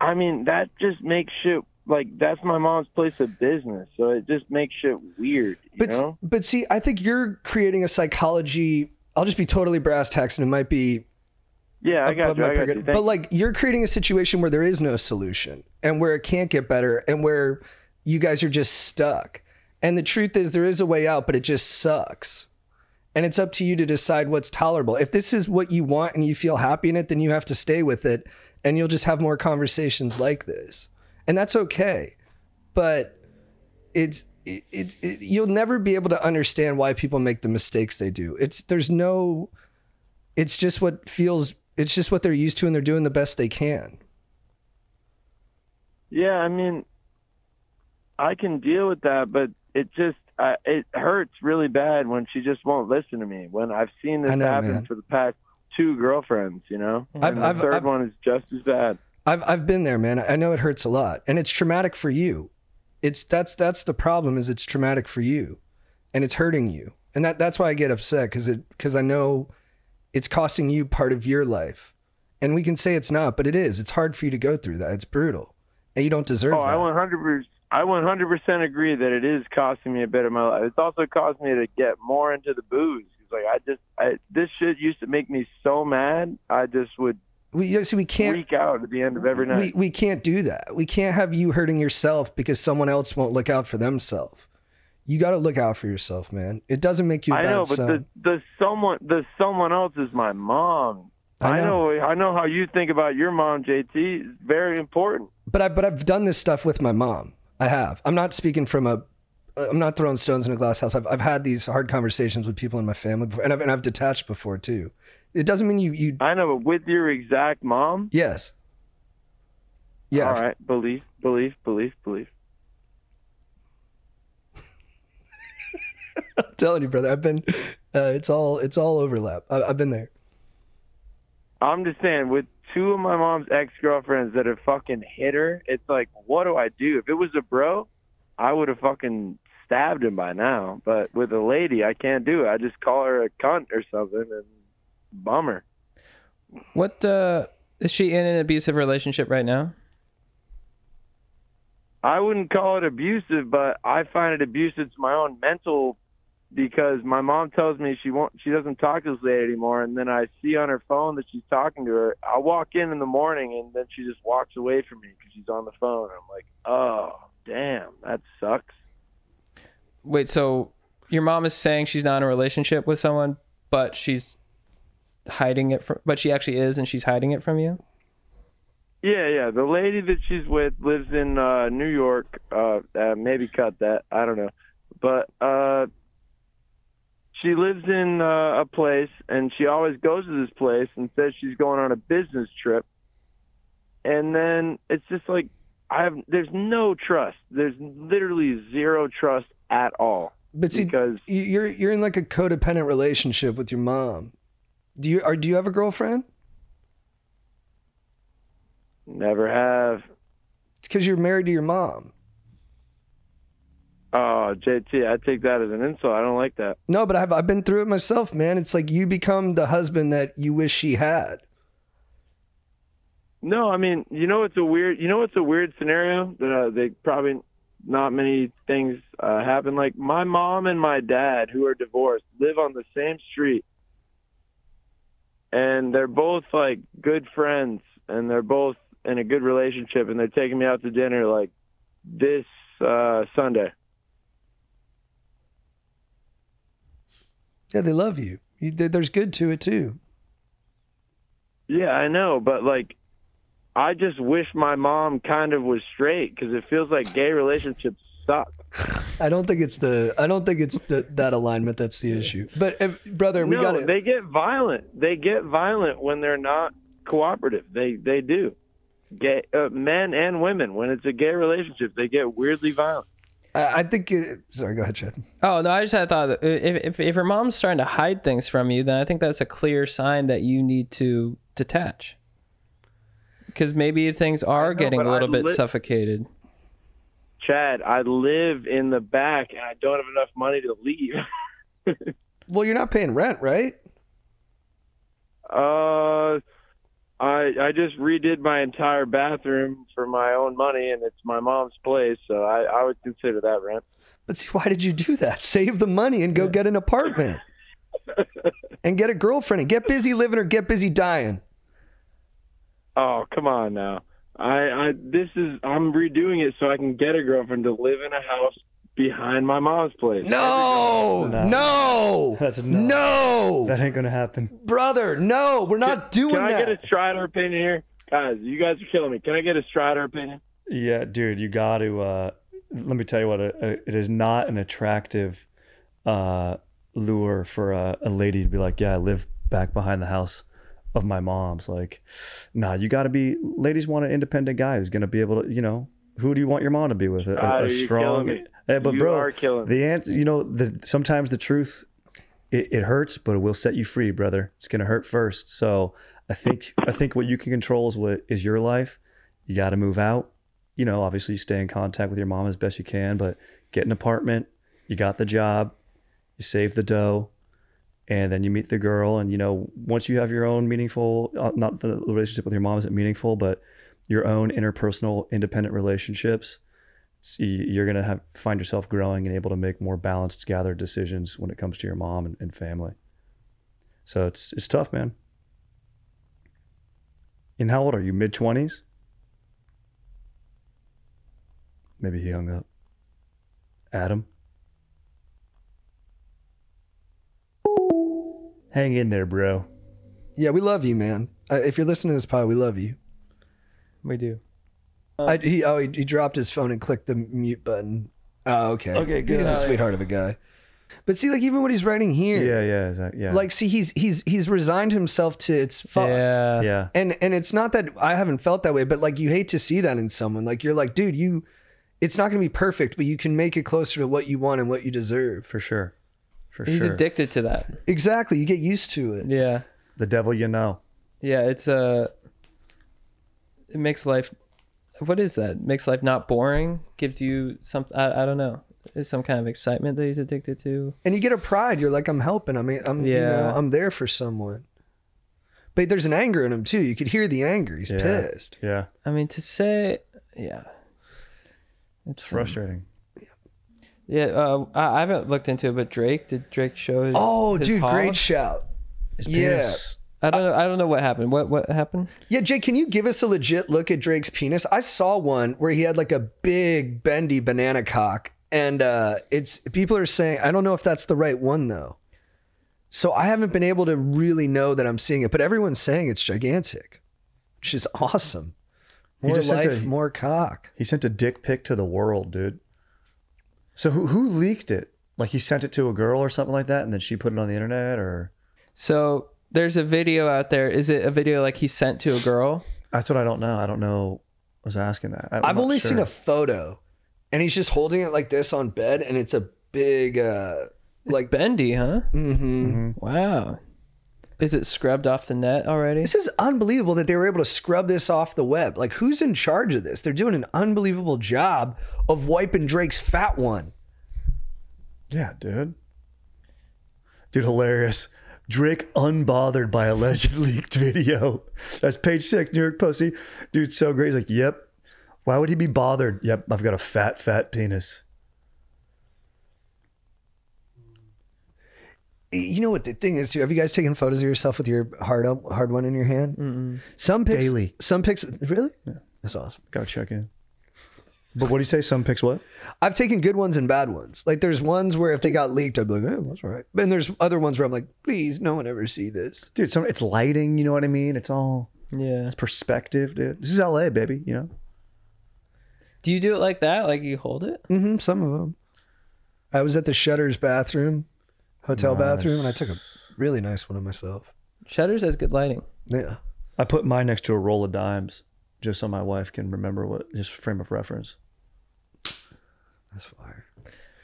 I mean, that just makes shit like that's my mom's place of business, so it just makes shit weird. You But know? but see, I think you're creating a psychology. I'll just be totally brass tacks, and it might be Yeah, I got you. my I got you. But like you're creating a situation where there is no solution and where it can't get better and where you guys are just stuck. And the truth is there is a way out, but it just sucks. And it's up to you to decide what's tolerable. If this is what you want and you feel happy in it, then you have to stay with it and you'll just have more conversations like this. And that's okay. But it's it, it, it you'll never be able to understand why people make the mistakes they do. It's there's no it's just what feels it's just what they're used to and they're doing the best they can Yeah, I mean, I can deal with that, but it just uh, it hurts really bad when she just won't listen to me. When I've seen this know, happen man. for the past two girlfriends, you know, I've- the I've- 3rd I've- one is just as bad. i've i've been there man. I know it hurts a lot. And it's traumatic for you. It's that's that's the problem is it's traumatic for you. And it's hurting you. And that that's why i get upset because it because i know it's costing you part of your life. And we can say it's not but it is. It's hard for you to go through that. It's brutal. And you don't deserve Oh, that. I 100 I 100% agree that it is costing me a bit of my life. It's also caused me to get more into the booze. Like I just I, this shit used to make me so mad. I just would we see we can't freak out at the end of every night. we, we can't do that. We can't have you hurting yourself because someone else won't look out for themselves. You got to look out for yourself, man. It doesn't make you I bad know, but son. the the someone the someone else is my mom. I I know. I know how you think about your mom, JT. It's very important. but I but I've done this stuff with my mom. I have. I'm not speaking from a. I'm not throwing stones in a glass house. I've I've had these hard conversations with people in my family, before, and I've and I've detached before too. It doesn't mean you you. I know, but with your exact mom. Yes. Yeah. All right. Belief. Belief. Belief. Belief. I'm telling you, brother. I've been. Uh, it's all it's all overlap. I, I've been there. I'm just saying, with two of my mom's ex girlfriends that have fucking hit her, it's like, what do I do? If it was a bro, I would have fucking stabbed him by now. But with a lady, I can't do it. I just call her a cunt or something and bum her. What uh is she in an abusive relationship right now? I wouldn't call it abusive, but I find it abusive to my own mental because my mom tells me she won't she doesn't talk to this lady anymore and then I see on her phone that she's talking to her. I walk in in the morning and then she just walks away from me because she's on the phone. I'm like, "Oh, damn, that sucks." Wait, so your mom is saying she's not in a relationship with someone, but she's hiding it from but she actually is and she's hiding it from you? Yeah, yeah. The lady that she's with lives in uh New York. Uh, uh maybe cut that. I don't know. But uh she lives in uh, a place and she always goes to this place and says she's going on a business trip. And then it's just like I have there's no trust. There's literally zero trust at all. But see, because you- you're you're in like a codependent relationship with your mom. Do you are do you have a girlfriend? never have It's because you're married to your mom. Oh, JT, I take that as an insult. I don't like that. No, but I've I've been through it myself, man. It's like you become the husband that you wish she had. No, I mean, you know, it's a weird. You know, it's a weird scenario that uh, they probably not many things uh, happen. Like my mom and my dad, who are divorced, live on the same street, and they're both like good friends, and they're both in a good relationship, and they're taking me out to dinner like this uh, Sunday. Yeah, they love you. you there's good to it too. Yeah, I know, but like, I just wish my mom kind of was straight because it feels like gay relationships suck. I don't think it's the. I don't think it's the, that alignment that's the issue. But uh, brother, we no, got to. they get violent. They get violent when they're not cooperative. They they do. Gay uh, men and women. When it's a gay relationship, they get weirdly violent. I I think. It, sorry, go ahead, Chad. Oh no, I just had thought that if, if if your mom's trying to hide things from you, then I think that's a clear sign that you need to detach. Because maybe things are getting a little I bit li- suffocated. Chad, I live in the back and I don't have enough money to leave. Well, you're not paying rent, right? Uh, I I just redid my entire bathroom for my own money, and it's my mom's place, so I I would consider that rent. But see, why did you do that? Save the money and go get an apartment, and get a girlfriend, and get busy living or get busy dying. Oh, come on now. I I this is I'm redoing it so I can get a girlfriend to live in a house behind my mom's place. No, no, That's no, That ain't gonna happen. brother. No, we're not doing Can I that. get a Strider opinion here? Guys, you guys are killing me. Can I get a Strider opinion? Yeah, dude, you got to. Uh, let me tell you what. A, a, it is not an attractive uh, lure for a, a lady to be like, "Yeah, I live back behind the house of my mom's." Like, nah, you got to be. Ladies want an independent guy who's gonna be able to, you know, who do you want your mom to be with? A, Ah, a strong. killing. Hey, but You bro, the answer. You know, the sometimes the truth. It, it hurts, but it will set you free, brother. It's gonna hurt first. So I think I think what you can control is what is your life. You got to move out you know, obviously you stay in contact with your mom as best you can, but get an apartment, you got the job, you save the dough, and then you meet the girl. And, you know, once you have your own meaningful, uh, not the relationship with your mom isn't meaningful, but your own interpersonal independent relationships, so you- you're going to have find yourself growing and able to make more balanced, gathered decisions when it comes to your mom and, and family. So it's, it's tough, man. And how old are you? Mid 20s? Maybe he hung up. Adam? Hang in there, bro. Yeah, we love you, man. Uh, if you're listening to this pod, we love you. We do. I, he oh he, he dropped his phone and clicked the mute button. Oh, okay. Okay, good. He's a sweetheart of a guy. But see, like even what he's writing here, Yeah, yeah, exactly. Yeah. like see, he's he's he's resigned himself to it's fucked. Yeah. yeah. And and it's not that I haven't felt that way, but like you hate to see that in someone. Like you're like, dude, you, it's not gonna be perfect, but you can make it closer to what you want and what you deserve. For sure. For He's sure. addicted to that. Exactly. You get used to it. Yeah. the devil you know. Yeah, it's uh it makes life what is that? Makes life not boring, gives you some I, I don't know. It's some kind of excitement that he's addicted to. And you get a pride. You're like, I'm helping. I mean, I'm you know, Yeah. I'm there for someone. But there's an anger in him too. You could hear the anger. He's Yeah. pissed. Yeah. I mean to say yeah. It's It's frustrating. Yeah, uh, I, I haven't looked into it, but Drake did Drake show his Oh, his dude, hog? great shout. His Yeah. penis. I don't know. I don't know what happened. What what happened? Yeah, Jake, can you give us a legit look at Drake's penis? I saw one where he had like a big bendy banana cock, and uh, it's people are saying I don't know if that's the right one though. So I haven't been able to really know that I'm seeing it, but everyone's saying it's gigantic, which is awesome. He More just life, a- more cock. He sent a dick pic to the world, dude. So who who leaked it? Like he sent it to a girl or something like that, and then she put it on the internet, or So there's a video out there. Is it a video like he sent to a girl? that's what I don't know. I don't know. I was asking that. I- I'm I've not only seen a photo, and he's just holding it like this on bed, and it's a big, uh, Like bendy, huh? mm-hmm. Wow. Is it scrubbed off the net already? This is unbelievable that they were able to scrub this off the web. Like, who's in charge of this? They're doing an unbelievable job of wiping Drake's fat one. Yeah, dude. Dude, hilarious. Drake unbothered by alleged leaked video. That's page six, New York Post. See, Dude, so great. He's like, yep. Why would he be bothered? Yep, I've got a fat, fat penis. You know what the thing is too? Have you guys taken photos of yourself with your hard up, hard one in your hand? Some pics, Daily. Some pics, really? Yeah. That's awesome. Gotta check in. But what do you say? Some pics what? I've taken good ones and bad ones. Like there's ones where if they got leaked, I'd be like, oh, that's all right. And there's other ones where I'm like, please, no one ever see this. Dude, some it's lighting, you know what I mean? It's all Yeah. it's perspective, dude. This is LA, baby, you know? Do you do it like that? Like you hold it? Mm-hmm, some of them. I was at the Shutters bathroom, hotel bathroom, and I took a really nice one of myself. Shutters has good lighting. Yeah. I put mine next to a roll of dimes just so my wife can remember what just frame of reference. That's fire.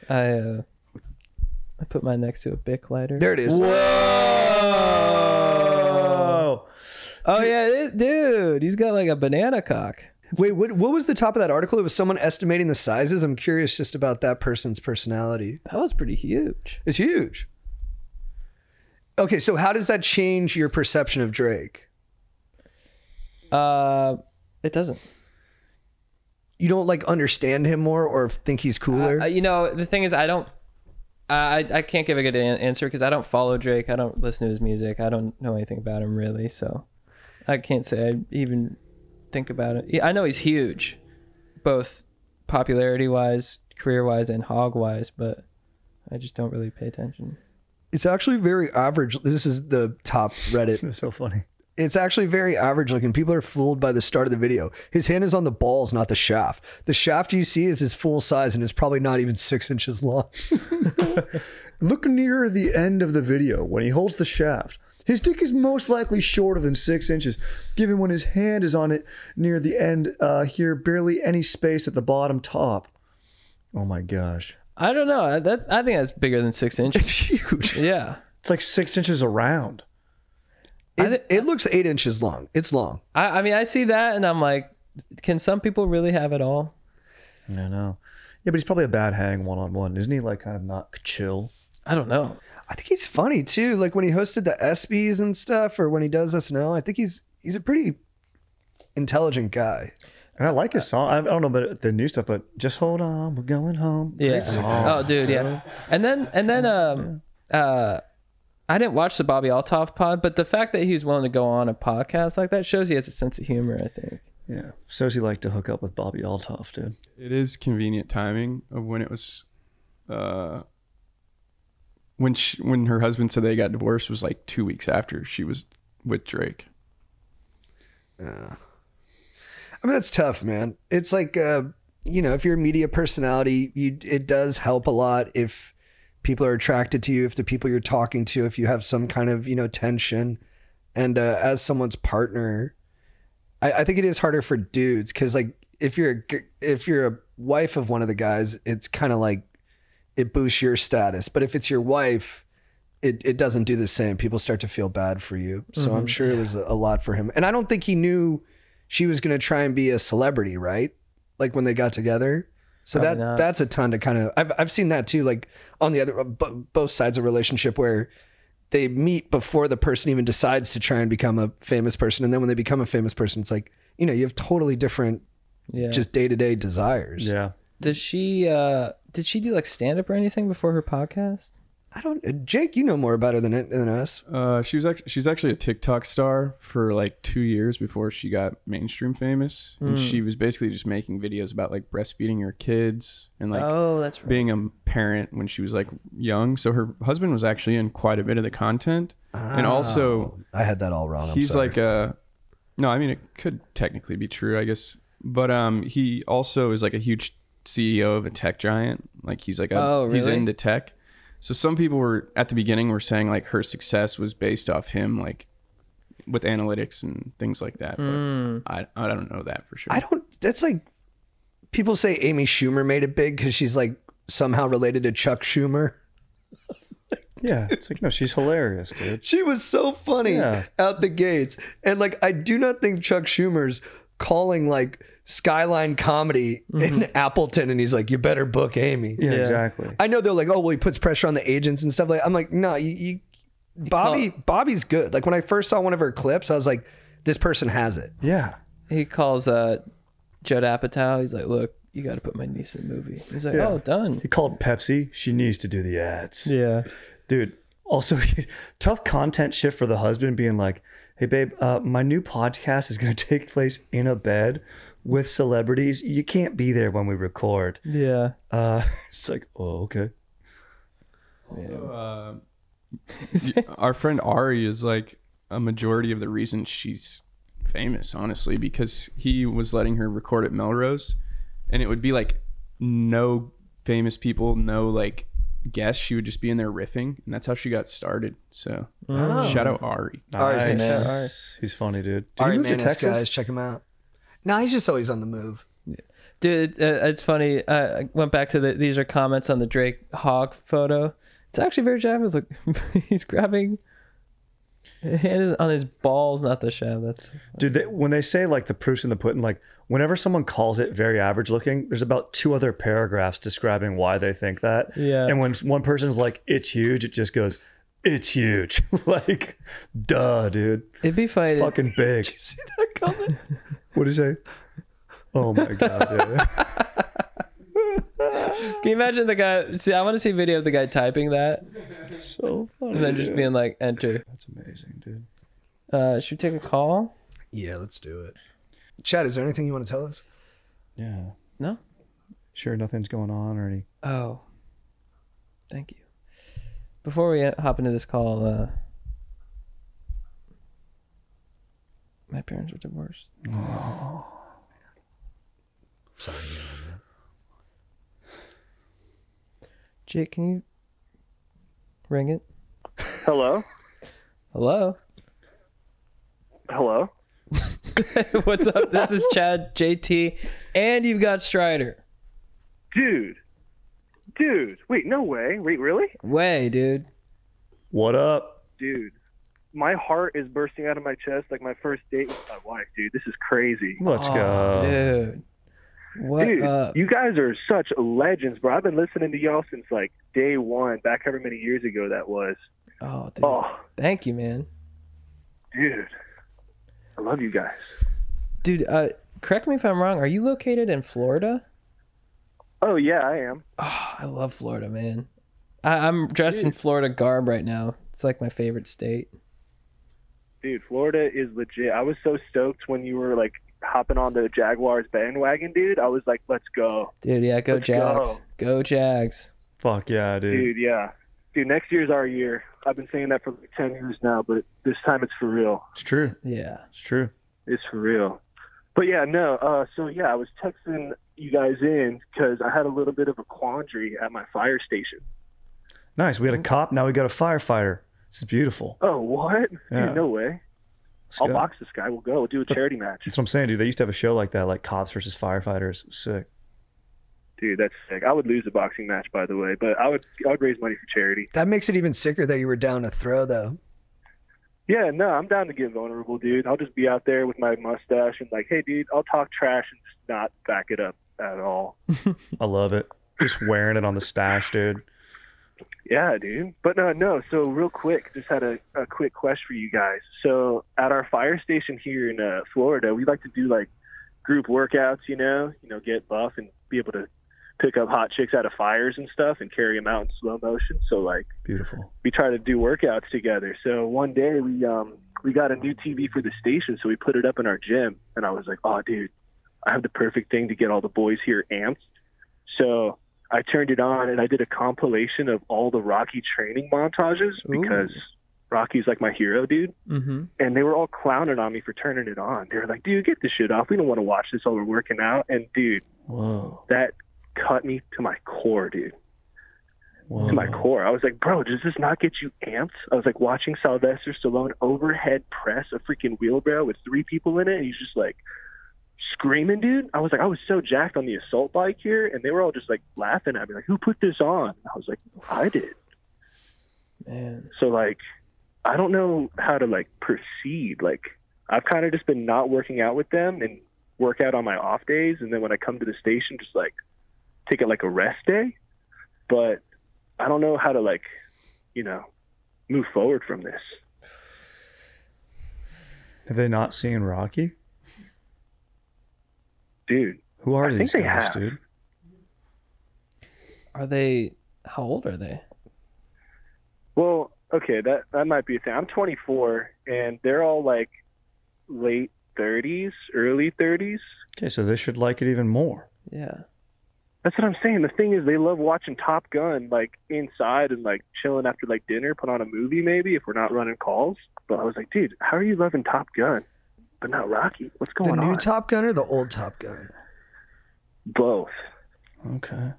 I uh, I put mine next to a Bic lighter. There it is. Oh, Oh yeah, it is, dude. He's got like a banana cock. Wait, what, what was the top of that article? It was someone estimating the sizes. I'm curious just about that person's personality. That was pretty huge. It's huge. Okay, so how does that change your perception of Drake? Uh, it doesn't. You don't like understand him more or think he's cooler? Uh, you know, the thing is, I don't. I I can't give a good an- answer because I don't follow Drake. I don't listen to his music. I don't know anything about him really. So I can't say I even think about it. Yeah, I know he's huge, both popularity wise, career wise, and hog wise, but I just don't really pay attention. it's actually very average. This is the top Reddit. it's so funny. It's actually very average looking. People are fooled by the start of the video. His hand is on the balls, not the shaft. The shaft you see is his full size and is probably not even six inches long. Look near the end of the video when he holds the shaft. His dick is most likely shorter than six inches, given when his hand is on it near the end uh, here, barely any space at the bottom top. Oh my gosh. I don't know. I- That I think that's bigger than six inches. It's huge. yeah. It's like six inches around. It, it looks eight inches long. It's long. I, I mean, I see that and I'm like, can some people really have it all? I don't know. Yeah, but he's probably a bad hang one on one. Isn't he like kind of not chill? I don't know. I think he's funny too. Like when he hosted the ESPYS and stuff, or when he does SNL, I think he's he's a pretty intelligent guy. And I like his song. I don't know about the new stuff, but just hold on, we're going home. Yeah. Oh, dude, yeah. And then and then um uh I didn't watch the Bobbi Althoff pod, but the fact that he's willing to go on a podcast like that shows he has a sense of humor, I think. Yeah. shows he liked to hook up with Bobbi Althoff, dude? It is convenient timing of when it was, uh, when she, when her husband said they got divorced was like two weeks after she was with Drake. Yeah. I mean, that's tough, man. It's like, uh, you know, if you're a media personality, you it does help a lot if people are attracted to you, if the people you're talking to, if you have some kind of you know tension, and uh, as someone's partner, I, I think it is harder for dudes because like if you're a, if you're a wife of one of the guys, it's kind of like it boosts your status, but if it's your wife. It, it doesn't do the same. People start to feel bad for you. So I'm Mhm. sure there's a, a lot for him. And I don't think he knew she was going to try and be a celebrity, right? Like when they got together. So Probably that not. that's a ton to kind of. I've I've seen that too, like on the other b- both sides of relationship where they meet before the person even decides to try and become a famous person, and then when they become a famous person, it's like you know you have totally different, Yeah. just day to day desires. Yeah. Does she uh did she do like stand up or anything before her podcast? I don't. Jake, you know more about her than than us. Uh, she was actually she's actually a TikTok star for like two years before she got mainstream famous, and Mm. she was basically just making videos about like breastfeeding her kids and like Oh, that's right. being a parent when she was like young. So her husband was actually in quite a bit of the content, and also Oh, I had that all wrong. I'm he's sorry. like a no i mean it could technically be true i guess but um he also is like a huge ceo of a tech giant like he's like a Oh, he's into tech so some people were at the beginning were saying like her success was based off him like with analytics and things like that but Mm. I, I don't know that for sure I don't. That's like people say Amy Schumer made it big because she's like somehow related to Chuck Schumer. Yeah. It's like, no, she's hilarious, dude. She was so funny Yeah. out the gates. And like I do not think Chuck Schumer's calling like Skyline comedy in Appleton and he's like, You better book Amy. Yeah, exactly. I know they're like, oh well he puts pressure on the agents and stuff like I'm like, no, you, you Bobby Bobby's good. Like when I first saw one of her clips, I was like, this person has it. Yeah. He calls uh, Judd Apatow. He's like, "Look, you got to put my niece in the movie." He's like, Yeah. "Oh, done." He called Pepsi. She needs to do the ads. Yeah. Dude, also tough content shift for the husband being like, hey, babe, uh, my new podcast is going to take place in a bed with celebrities. You can't be there when we record. Yeah. Uh, it's like, oh, okay. Uh, our friend Ari is like a majority of the reason she's famous, honestly, because he was letting her record at Melrose, and it would be like no famous people, no like guests. She would just be in there riffing, and that's how she got started. So Oh. shout out Ari. Ari's the man. Nice. He's funny, dude. Did Ari he move to Manis, Texas? guys, check him out. No, he's just always on the move. Dude, uh, it's funny. Uh, I went back to the. These are comments on the Drake hog photo. It's actually very Javid. Look, he's grabbing. Hand is on his balls, not the shaft. That's Dude, they, when they say like the proof's in the pudding, like whenever someone calls it very average looking, there's about two other paragraphs describing why they think that. Yeah. And when one person's like, it's huge, it just goes, it's huge. like, duh, dude. it'd be funny. It's to- fucking big. See that comment? What do you say? Oh my god, dude. Can you imagine the guy? See, I want to see a video of the guy typing that, so funny. and then just dude. being like, "Enter." That's amazing, dude. Uh, should we take a call? Yeah, let's do it. Chad, is there anything you want to tell us? Yeah. No. Sure, nothing's going on or any. Oh, thank you. Before we hop into this call, uh, my parents are divorced. Sorry. Jake, can you ring it? Hello? Hello. Hello? What's up? This is Chad, JT, and you've got Strider. Dude. Dude. Wait, no way. Wait, really? Way, dude. What up? Dude. My heart is bursting out of my chest like my first date with my wife, dude. This is crazy. Let's Oh, go. dude. What Dude, up? you guys are such legends, bro. I've been listening to y'all since like day one, back however many years ago that was. Oh, dude. Oh, Thank you, man. dude. I love you guys. Dude, uh, correct me if I'm wrong. Are you located in Florida? Oh, yeah, I am. Oh, I love Florida, man. I, I'm dressed in Florida garb right now. It's like my favorite state. Dude, Florida is legit. I was so stoked when you were like hopping on the Jaguars bandwagon, dude. I was like, let's go. Dude, yeah, go Let's Jags. go. Go Jags. Fuck yeah, dude. Dude, yeah. Dude, next year's our year. I've been saying that for like 10 years now, but this time it's for real. It's true. Yeah. It's true. It's for real. But yeah, no. Uh, so yeah, I was texting you guys in because I had a little bit of a quandary at my fire station. Nice. We had a cop. Now we got a firefighter. This is beautiful. Oh, what? Yeah. Dude, no way. Let's I'll go. box this guy. We'll go. We'll do a charity match. That's what I'm saying, dude. They used to have a show like that, like cops versus firefighters. Sick. Dude, that's sick. I would lose a boxing match, by the way, but I would I would raise money for charity. That makes it even sicker that you were down to throw, though. Yeah, no, I'm down to get vulnerable, dude. I'll just be out there with my mustache and like, hey, dude, I'll talk trash and just not back it up at all. I love it. Just wearing it on the stash, dude. Yeah, dude. But no, no. So real quick, just had a, a quick question for you guys. So at our fire station here in uh, Florida, we like to do like group workouts. You know, you know, get buff and be able to pick up hot chicks out of fires and stuff and carry them out in slow motion. So like Beautiful. we try to do workouts together. So one day we um we got a new TV for the station, so we put it up in our gym, and I was like, oh, dude, I have the perfect thing to get all the boys here amped. So I turned it on and I did a compilation of all the Rocky training montages because Rocky's like my hero, dude. Mm-hmm. And they were all clowning on me for turning it on. They were like, dude, get this shit off. We don't want to watch this while we're working out. And dude, Whoa. that cut me to my core, dude Whoa. to my core. I was like, bro, does this not get you amped? I was like watching Sylvester Stallone overhead press a freaking wheelbarrow with three people in it, and he's just like screaming, dude. I was like, I was so jacked on the assault bike here, and they were all just like laughing at me, like, who put this on? I was like, I did. Man. So like, I don't know how to like proceed. Like, I've kind of just been not working out with them and work out on my off days, and then when I come to the station, just like take it like a rest day. But I don't know how to like, you know, move forward from this. Have they not seen Rocky? Dude, Who are I think these they guys, have. dude? Are they? How old are they? Well, okay, that that might be a thing. I'm 24, and they're all like late 30s, early 30s. Okay, so they should like it even more. Yeah. That's what I'm saying. The thing is, they love watching Top Gun, like inside and like chilling after like dinner, put on a movie maybe if we're not running calls. But I was like, dude, how are you loving Top Gun, but not Rocky? What's going on? The new on? Top Gun or the old Top Gun? Both. Okay.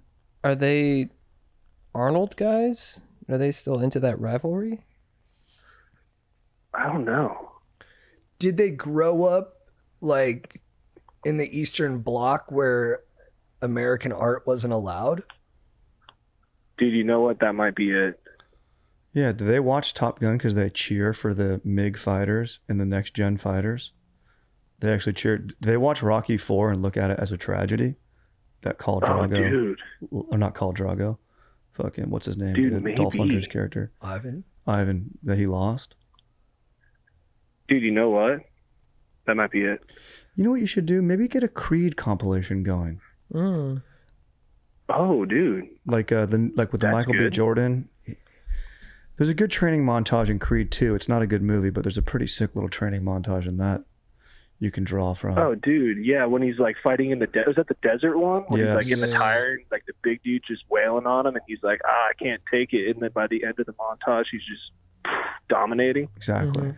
Are they Arnold guys? Are they still into that rivalry? I don't know. Did they grow up like in the Eastern Bloc where American art wasn't allowed? Dude, you know what? That might be it. Yeah, do they watch Top Gun because they cheer for the MiG fighters and the next gen fighters? They actually cheered. Do they watch Rocky Four and look at it as a tragedy? That Khal Oh, Drago, dude. or not Khal Drago, fucking what's his name? Dude, The Dolph maybe. Lundgren's character, Ivan. Ivan, that he lost. Dude, you know what? That might be it. You know what you should do? Maybe get a Creed compilation going, Mm. Oh, dude. like uh, the like with the That's Michael B. Jordan. There's a good training montage in Creed 2. It's not a good movie, but there's a pretty sick little training montage in that you can draw from. Oh, dude, yeah. When he's like fighting in the desert, was that the desert one? When he's like in the tire, like the big dude just wailing on him, and he's like, "Ah, I can't take it." And then by the end of the montage, he's just dominating. Exactly.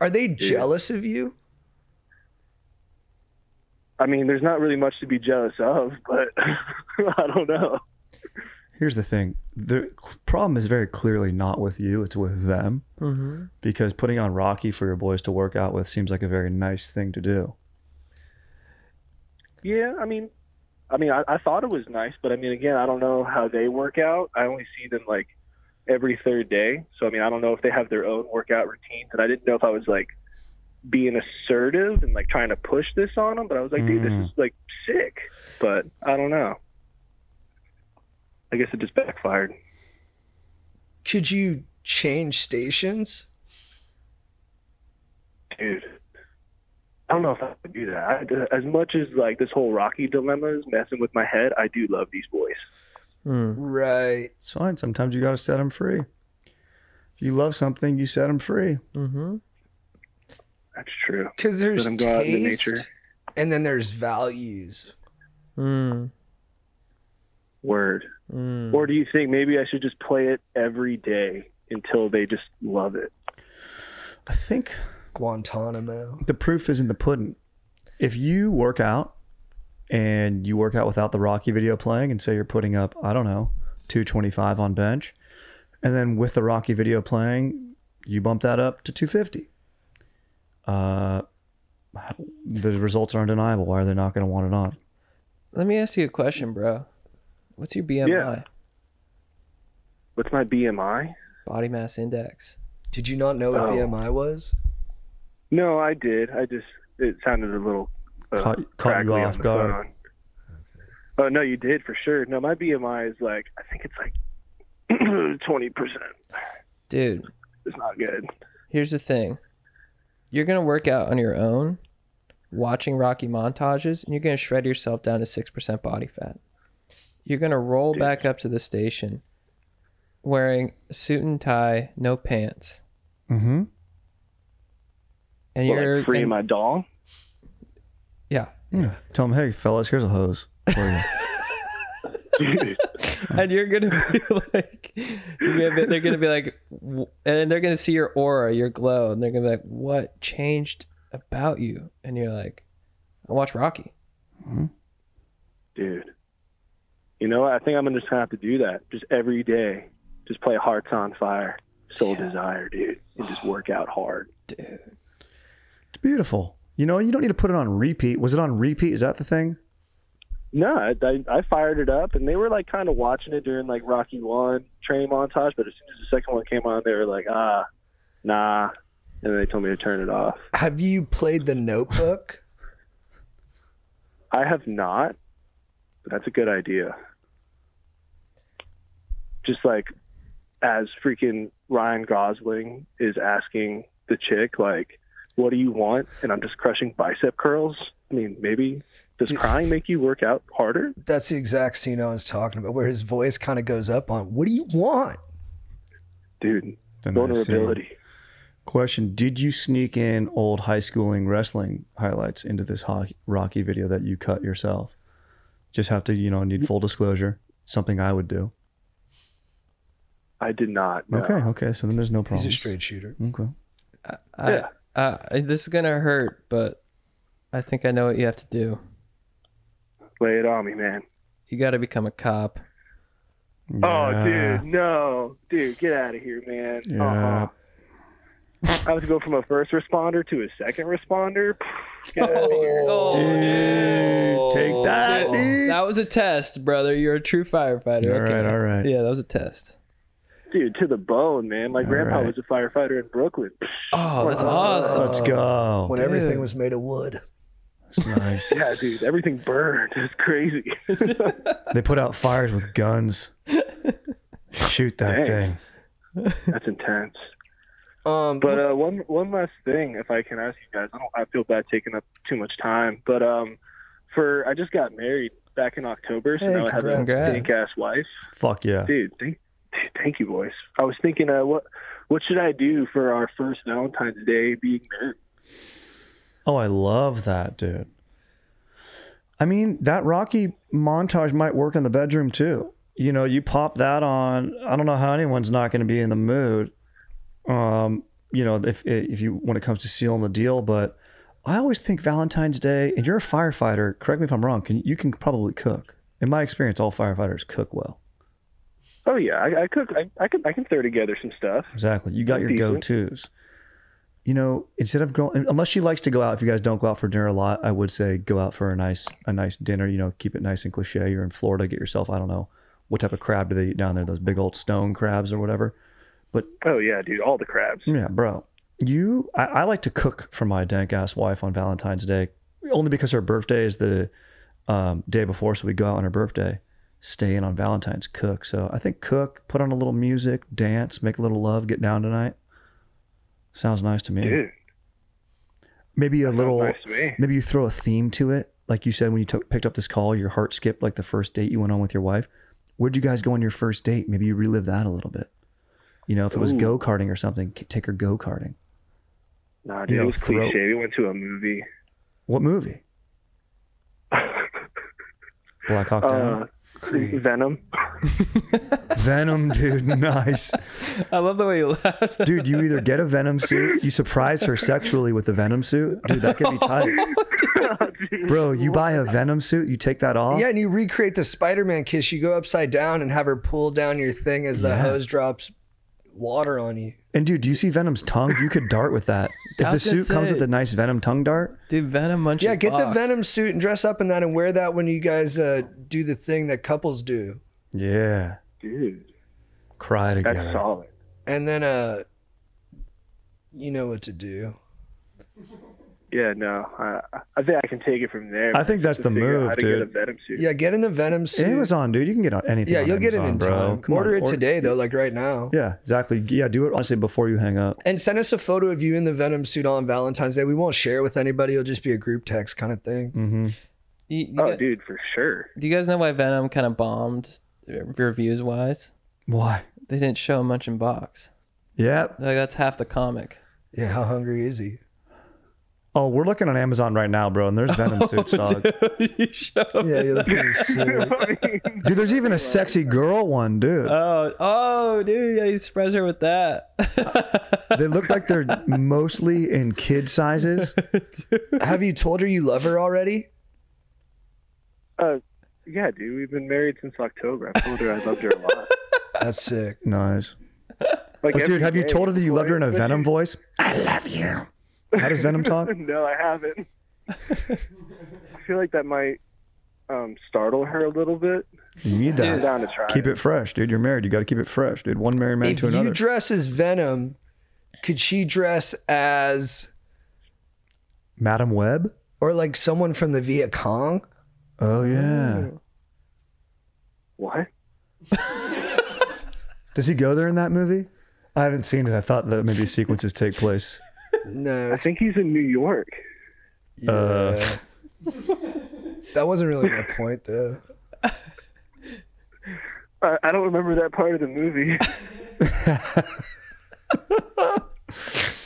Are they jealous of you? I mean, there's not really much to be jealous of, but I don't know. Here's the thing: the problem is very clearly not with you; it's with them. Mm-hmm. Because putting on Rocky for your boys to work out with seems like a very nice thing to do. Yeah, I mean, I mean, I, I thought it was nice, but I mean, again, I don't know how they work out. I only see them like every third day, so I mean, I don't know if they have their own workout routines, and I didn't know if I was like being assertive and like trying to push this on them, but I was like, dude, this Mm. is like sick, but I don't know. I guess it just backfired. Could you change stations? dude. I don't know if I could do that. I, as much as like this whole Rocky dilemma is messing with my head, I do love these boys. Mm. Right. It's fine. Sometimes you got to set them free. If you love something, you set them free. Mm-hmm. That's true. Because there's Let 'em go out into taste, nature. and then there's values. Mm. Word. Mm. Or do you think maybe I should just play it every day until they just love it? I think Guantanamo. the proof is in the pudding. If you work out and you work out without the Rocky video playing and say you're putting up, I don't know, 225 on bench, and then with the Rocky video playing, you bump that up to 250. Uh, the results are undeniable. Why are they not going to want it on? Let me ask you a question, bro. What's your BMI? Yeah. What's my BMI? Body mass index. Did you not know what Oh. BMI was? No, I did. I just it sounded a little uh, Caught- caught you off on guard. phone. Oh no, you did for sure. No, my BMI is like I think it's like twenty percent. Dude, It's not good. here's the thing. You're gonna work out on your own, watching Rocky montages, and you're gonna shred yourself down to six percent body fat. You're gonna roll back up to the station wearing a suit and tie, no pants. Mm-hmm. And Well, you're like free and- my doll. yeah. Yeah. Tell them, hey, fellas, here's a hose for you. And you're gonna be like, gonna be, they're gonna be like, and they're gonna see your aura, your glow, and they're gonna be like, "What changed about you?" And you're like, "I watch Rocky." Dude. You know? I think I'm just gonna just have to do that. Just every day. Just play Hearts on Fire, Soul Desire, dude. And just work out hard. Dude, It's beautiful. You know, you don't need to put it on repeat. Was it on repeat? Is that the thing? No, I, I, I fired it up and they were like kind of watching it during like Rocky One training montage, but as soon as the second one came on, they were like, ah, nah. And then they told me to turn it off. Have you played the notebook? I have not, but that's a good idea. Just like as freaking Ryan Gosling is asking the chick like, "What do you want?" and I'm just crushing bicep curls. I mean, maybe does crying make you work out harder? That's the exact scene I was talking about, where his voice kind of goes up on, "What do you want?" Dude, It's nice vulnerability. Question: Did you sneak in old high schooling wrestling highlights into this hockey, Rocky video that you cut yourself? Just have to, you know, need full disclosure. Something I would do. I did not. no. Okay, okay. So then there's no problem. He's a straight shooter. Okay. I, Yeah. uh, this is gonna hurt, but I think I know what you have to do. Lay it on me, man. You got to become a cop. Oh, dude, no, dude, get out of here, man. Yeah. Uh-uh. I have to go from a first responder to a second responder. Get out of here. Oh, Dude, take that, dude. That was a test, brother. You're a true firefighter. All okay. right, all right. Yeah, that was a test. Dude, to the bone, man. My grandpa right. was a firefighter in Brooklyn. Oh, that's awesome. Let's go. When everything was made of wood. That's nice. Yeah, dude, everything burned. It's crazy. They put out fires with guns. Shoot that Dang. thing. That's intense. Um, But uh, one one last thing, if I can ask you guys, I don't. I feel bad taking up too much time, but um, for I just got married back in October, so Hey, now I have a congrats. pink ass wife. Fuck yeah. Dude, thank, thank you, boys. I was thinking, uh, what what should I do for our first Valentine's Day being married? Oh, I love that, dude. I mean, that Rocky montage might work in the bedroom too. You know, you pop that on. I don't know how anyone's not going to be in the mood. Um, you know, if if you when it comes to sealing the deal, but I always think Valentine's Day, and you're a firefighter. Correct me if I'm wrong. Can you can probably cook? In my experience, all firefighters cook well. Oh yeah, I, I cook. I, I can I can throw together some stuff. Exactly. You got your go tos. You know, instead of going, unless she likes to go out. If you guys don't go out for dinner a lot, I would say go out for a nice, a nice dinner. You know, keep it nice and cliche. You're in Florida, get yourself. I don't know what type of crab do they eat down there? Those big old stone crabs or whatever. But oh yeah, dude, all the crabs. Yeah, bro. You, I, I like to cook for my dank ass wife on Valentine's Day, only because her birthday is the um, day before, so we go out on her birthday, stay in on Valentine's, cook. So I think cook, put on a little music, dance, make a little love, get down tonight. Sounds nice to me. Dude, maybe a little, nice maybe you throw a theme to it, like you said when you took, picked up this call, your heart skipped like the first date you went on with your wife. Where'd you guys go on your first date? Maybe you relive that a little bit. You know, if it was Ooh. go karting or something, take her go karting. nah, dude, you know, it was throw- cliche. We went to a movie. What movie? Black Hawk Down. Uh, Venom. Venom, dude. Nice. I love the way you laughed. Dude, you either get a Venom suit, you surprise her sexually with the Venom suit. Dude, that could be tight. Oh, Bro, you buy a Venom suit, you take that off. Yeah, and you recreate the Spider-Man kiss. You go upside down and have her pull down your thing as the Yeah. hose drops water on you. And dude, do you see Venom's tongue? You could dart with that. If the was gonna suit comes say- with a nice Venom tongue dart, Dude, Venom munch. Yeah, get the Venom suit and dress up in that and wear that when you guys uh, do the thing that couples do. yeah, Dude, cry that's together. solid. And then uh you know what to do. Yeah, no, I I think I can take it from there. I think that's the move, how to dude. Get a Venom suit. Yeah, get in the Venom suit. Amazon, dude, you can get on anything. Yeah, on you'll get it in bro. time. Come on, Order it today though, like right now. Yeah, exactly. Yeah, do it honestly before you hang up. And send us a photo of you in the Venom suit on Valentine's Day. We won't share it with anybody. It'll just be a group text kind of thing. Mm-hmm. You, you Oh, got- dude, for sure. do you guys know why Venom kind of bombed reviews wise? Why? They didn't show much in box. Yep. Like that's half the comic. Yeah, how hungry is he? Oh, we're looking on Amazon right now, bro, and there's Venom suits, dog. you show him. Yeah, you look pretty sick. Dude, there's even a sexy girl one, dude. Oh, oh, dude, yeah, you surprise her with that. They look like they're mostly in kid sizes. Have you told her you love her already? Uh, yeah, dude, we've been married since October. I told her I loved her a lot. That's sick. Nice. Like, But every dude, have you day told her that you loved her in a Venom voice? I love you. How does Venom talk? no, I haven't. I feel like that might um, startle her a little bit. You need that. down to try. Keep it fresh, dude. You're married. You got to keep it fresh, dude. One married man If to another. If you dress as Venom, could she dress as Madame Web? or like someone from the Viet Cong? Oh yeah. What? Does he go there in that movie? I haven't seen it. I thought that maybe sequences take place. No, I think he's in New York. Uh, that wasn't really my point, though. I, I don't remember that part of the movie.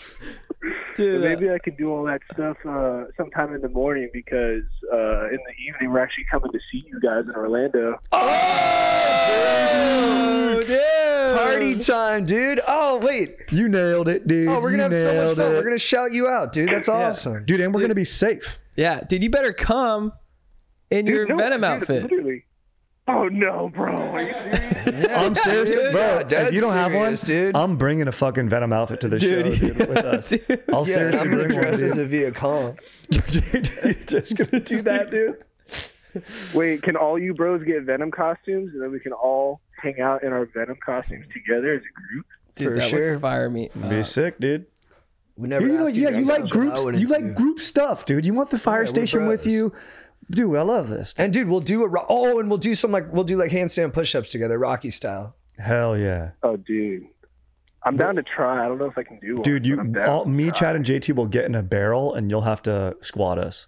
Dude, uh, Maybe I could do all that stuff uh, sometime in the morning because uh, in the evening we're actually coming to see you guys in Orlando. Oh, dude. Party time, dude. Oh, wait. you nailed it, dude. Oh, we're going to have so much fun. it. We're going to shout you out, dude. That's awesome. dude, and we're gonna be safe. Yeah, dude, you better come in your no, Venom dude, outfit. Literally. Oh no, bro! Are you serious? I'm serious, dude. bro. Yeah, if you don't have one, dude. I'm bringing a fucking Venom outfit to the show, dude, with us. Dude. I'll Yeah, seriously I'm going bring to one, dress as a Viet Cong. You're just gonna do that, dude. Wait, can all you bros get Venom costumes, and then we can all hang out in our Venom costumes together as a group? Dude, For that sure. would fire me. Be sick, dude. We never You know, yeah, guys you like groups. wouldn't You like group stuff, dude. You want the fire Yeah, station with you, dude. I love this. And dude, we'll do a ro- oh, and we'll do some like we'll do like handstand push-ups together, Rocky style. Hell yeah, Oh, dude, I'm down to try. I don't know if I can do one. dude. but You, all, me, try. Chad, and JT will get in a barrel, and you'll have to squat us,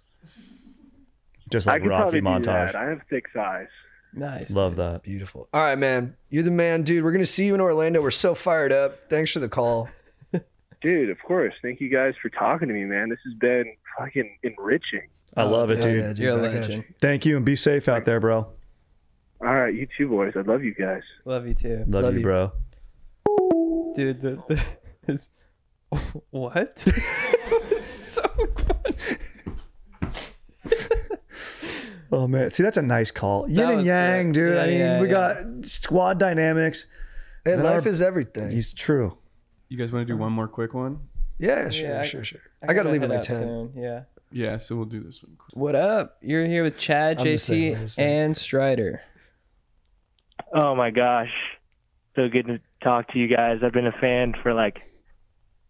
just like could Rocky probably montage. I have thick thighs. Nice. Love that. Beautiful. All right, man. You're the man, dude. We're gonna see you in Orlando. We're so fired up. Thanks for the call. Dude, of course. Thank you guys for talking to me, man. This has been fucking enriching. I love it, Hell dude. yeah, dude. You're a legend. you. Thank you, and be safe out there, bro. All right, you too, boys. I love you guys. Love you too. Love, Love you, you. bro. Dude, the, the his, what? so. Oh man, see that's a nice call. Yin and yang, good. dude. I mean, yeah, we yeah. got squad dynamics. Hey, Then life our- is everything. He's true. You guys want to do one more quick one? Yeah, sure, Yeah, I- sure, sure. I, gotta leave at head like out ten. soon, Yeah. Yeah, so we'll do this one. quick. What up? You're here with Chad, I'm the JT, same. and Strider. Oh my gosh. So good to talk to you guys. I've been a fan for like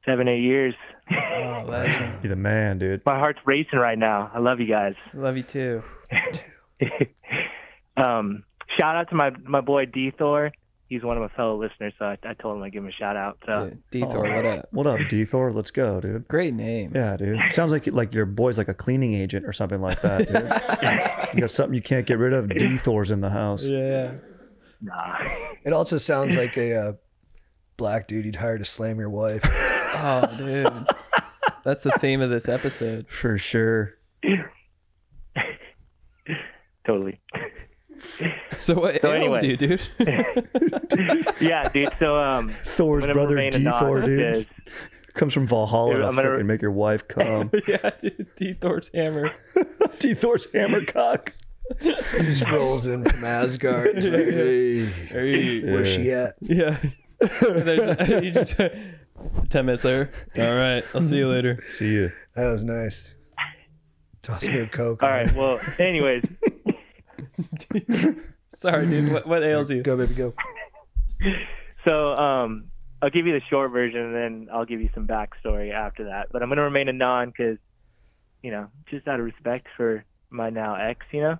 seven, eight years. Oh, legend. You're the man, dude. My heart's racing right now. I love you guys. Love you too. um, shout out to my my boy D Thor. He's one of my fellow listeners, so I, I told him I'd give him a shout out. So Dude, D Thor, what up? What up, D Thor? Let's go, dude. Great name. Yeah, dude. Sounds like like your boy's like a cleaning agent or something like that, dude. you got something you can't get rid of. D Thor's in the house. Yeah. nah. It also sounds like a uh, black dude you'd hire to slam your wife. Oh, dude. That's the theme of this episode. For sure. totally. So what So ails anyway. you, dude? yeah, dude. So um, Thor's brother D Thor, dude. because- Comes from Valhalla Dude, I'm gonna- freaking make your wife come. yeah, dude. D Thor's hammer. D Thor's hammercock. he just rolls in from Asgard. Like, hey, Hey. where's she at? Yeah. And you just- Ten minutes later. All right. I'll see you later. See you. That was nice. Toss me a coke. All right. Well, anyways, Sorry, dude. What, what ails you? Go, baby, go. so um, I'll give you the short version, and then I'll give you some backstory after that. But I'm gonna remain a non because, you know, just out of respect for my now ex, you know.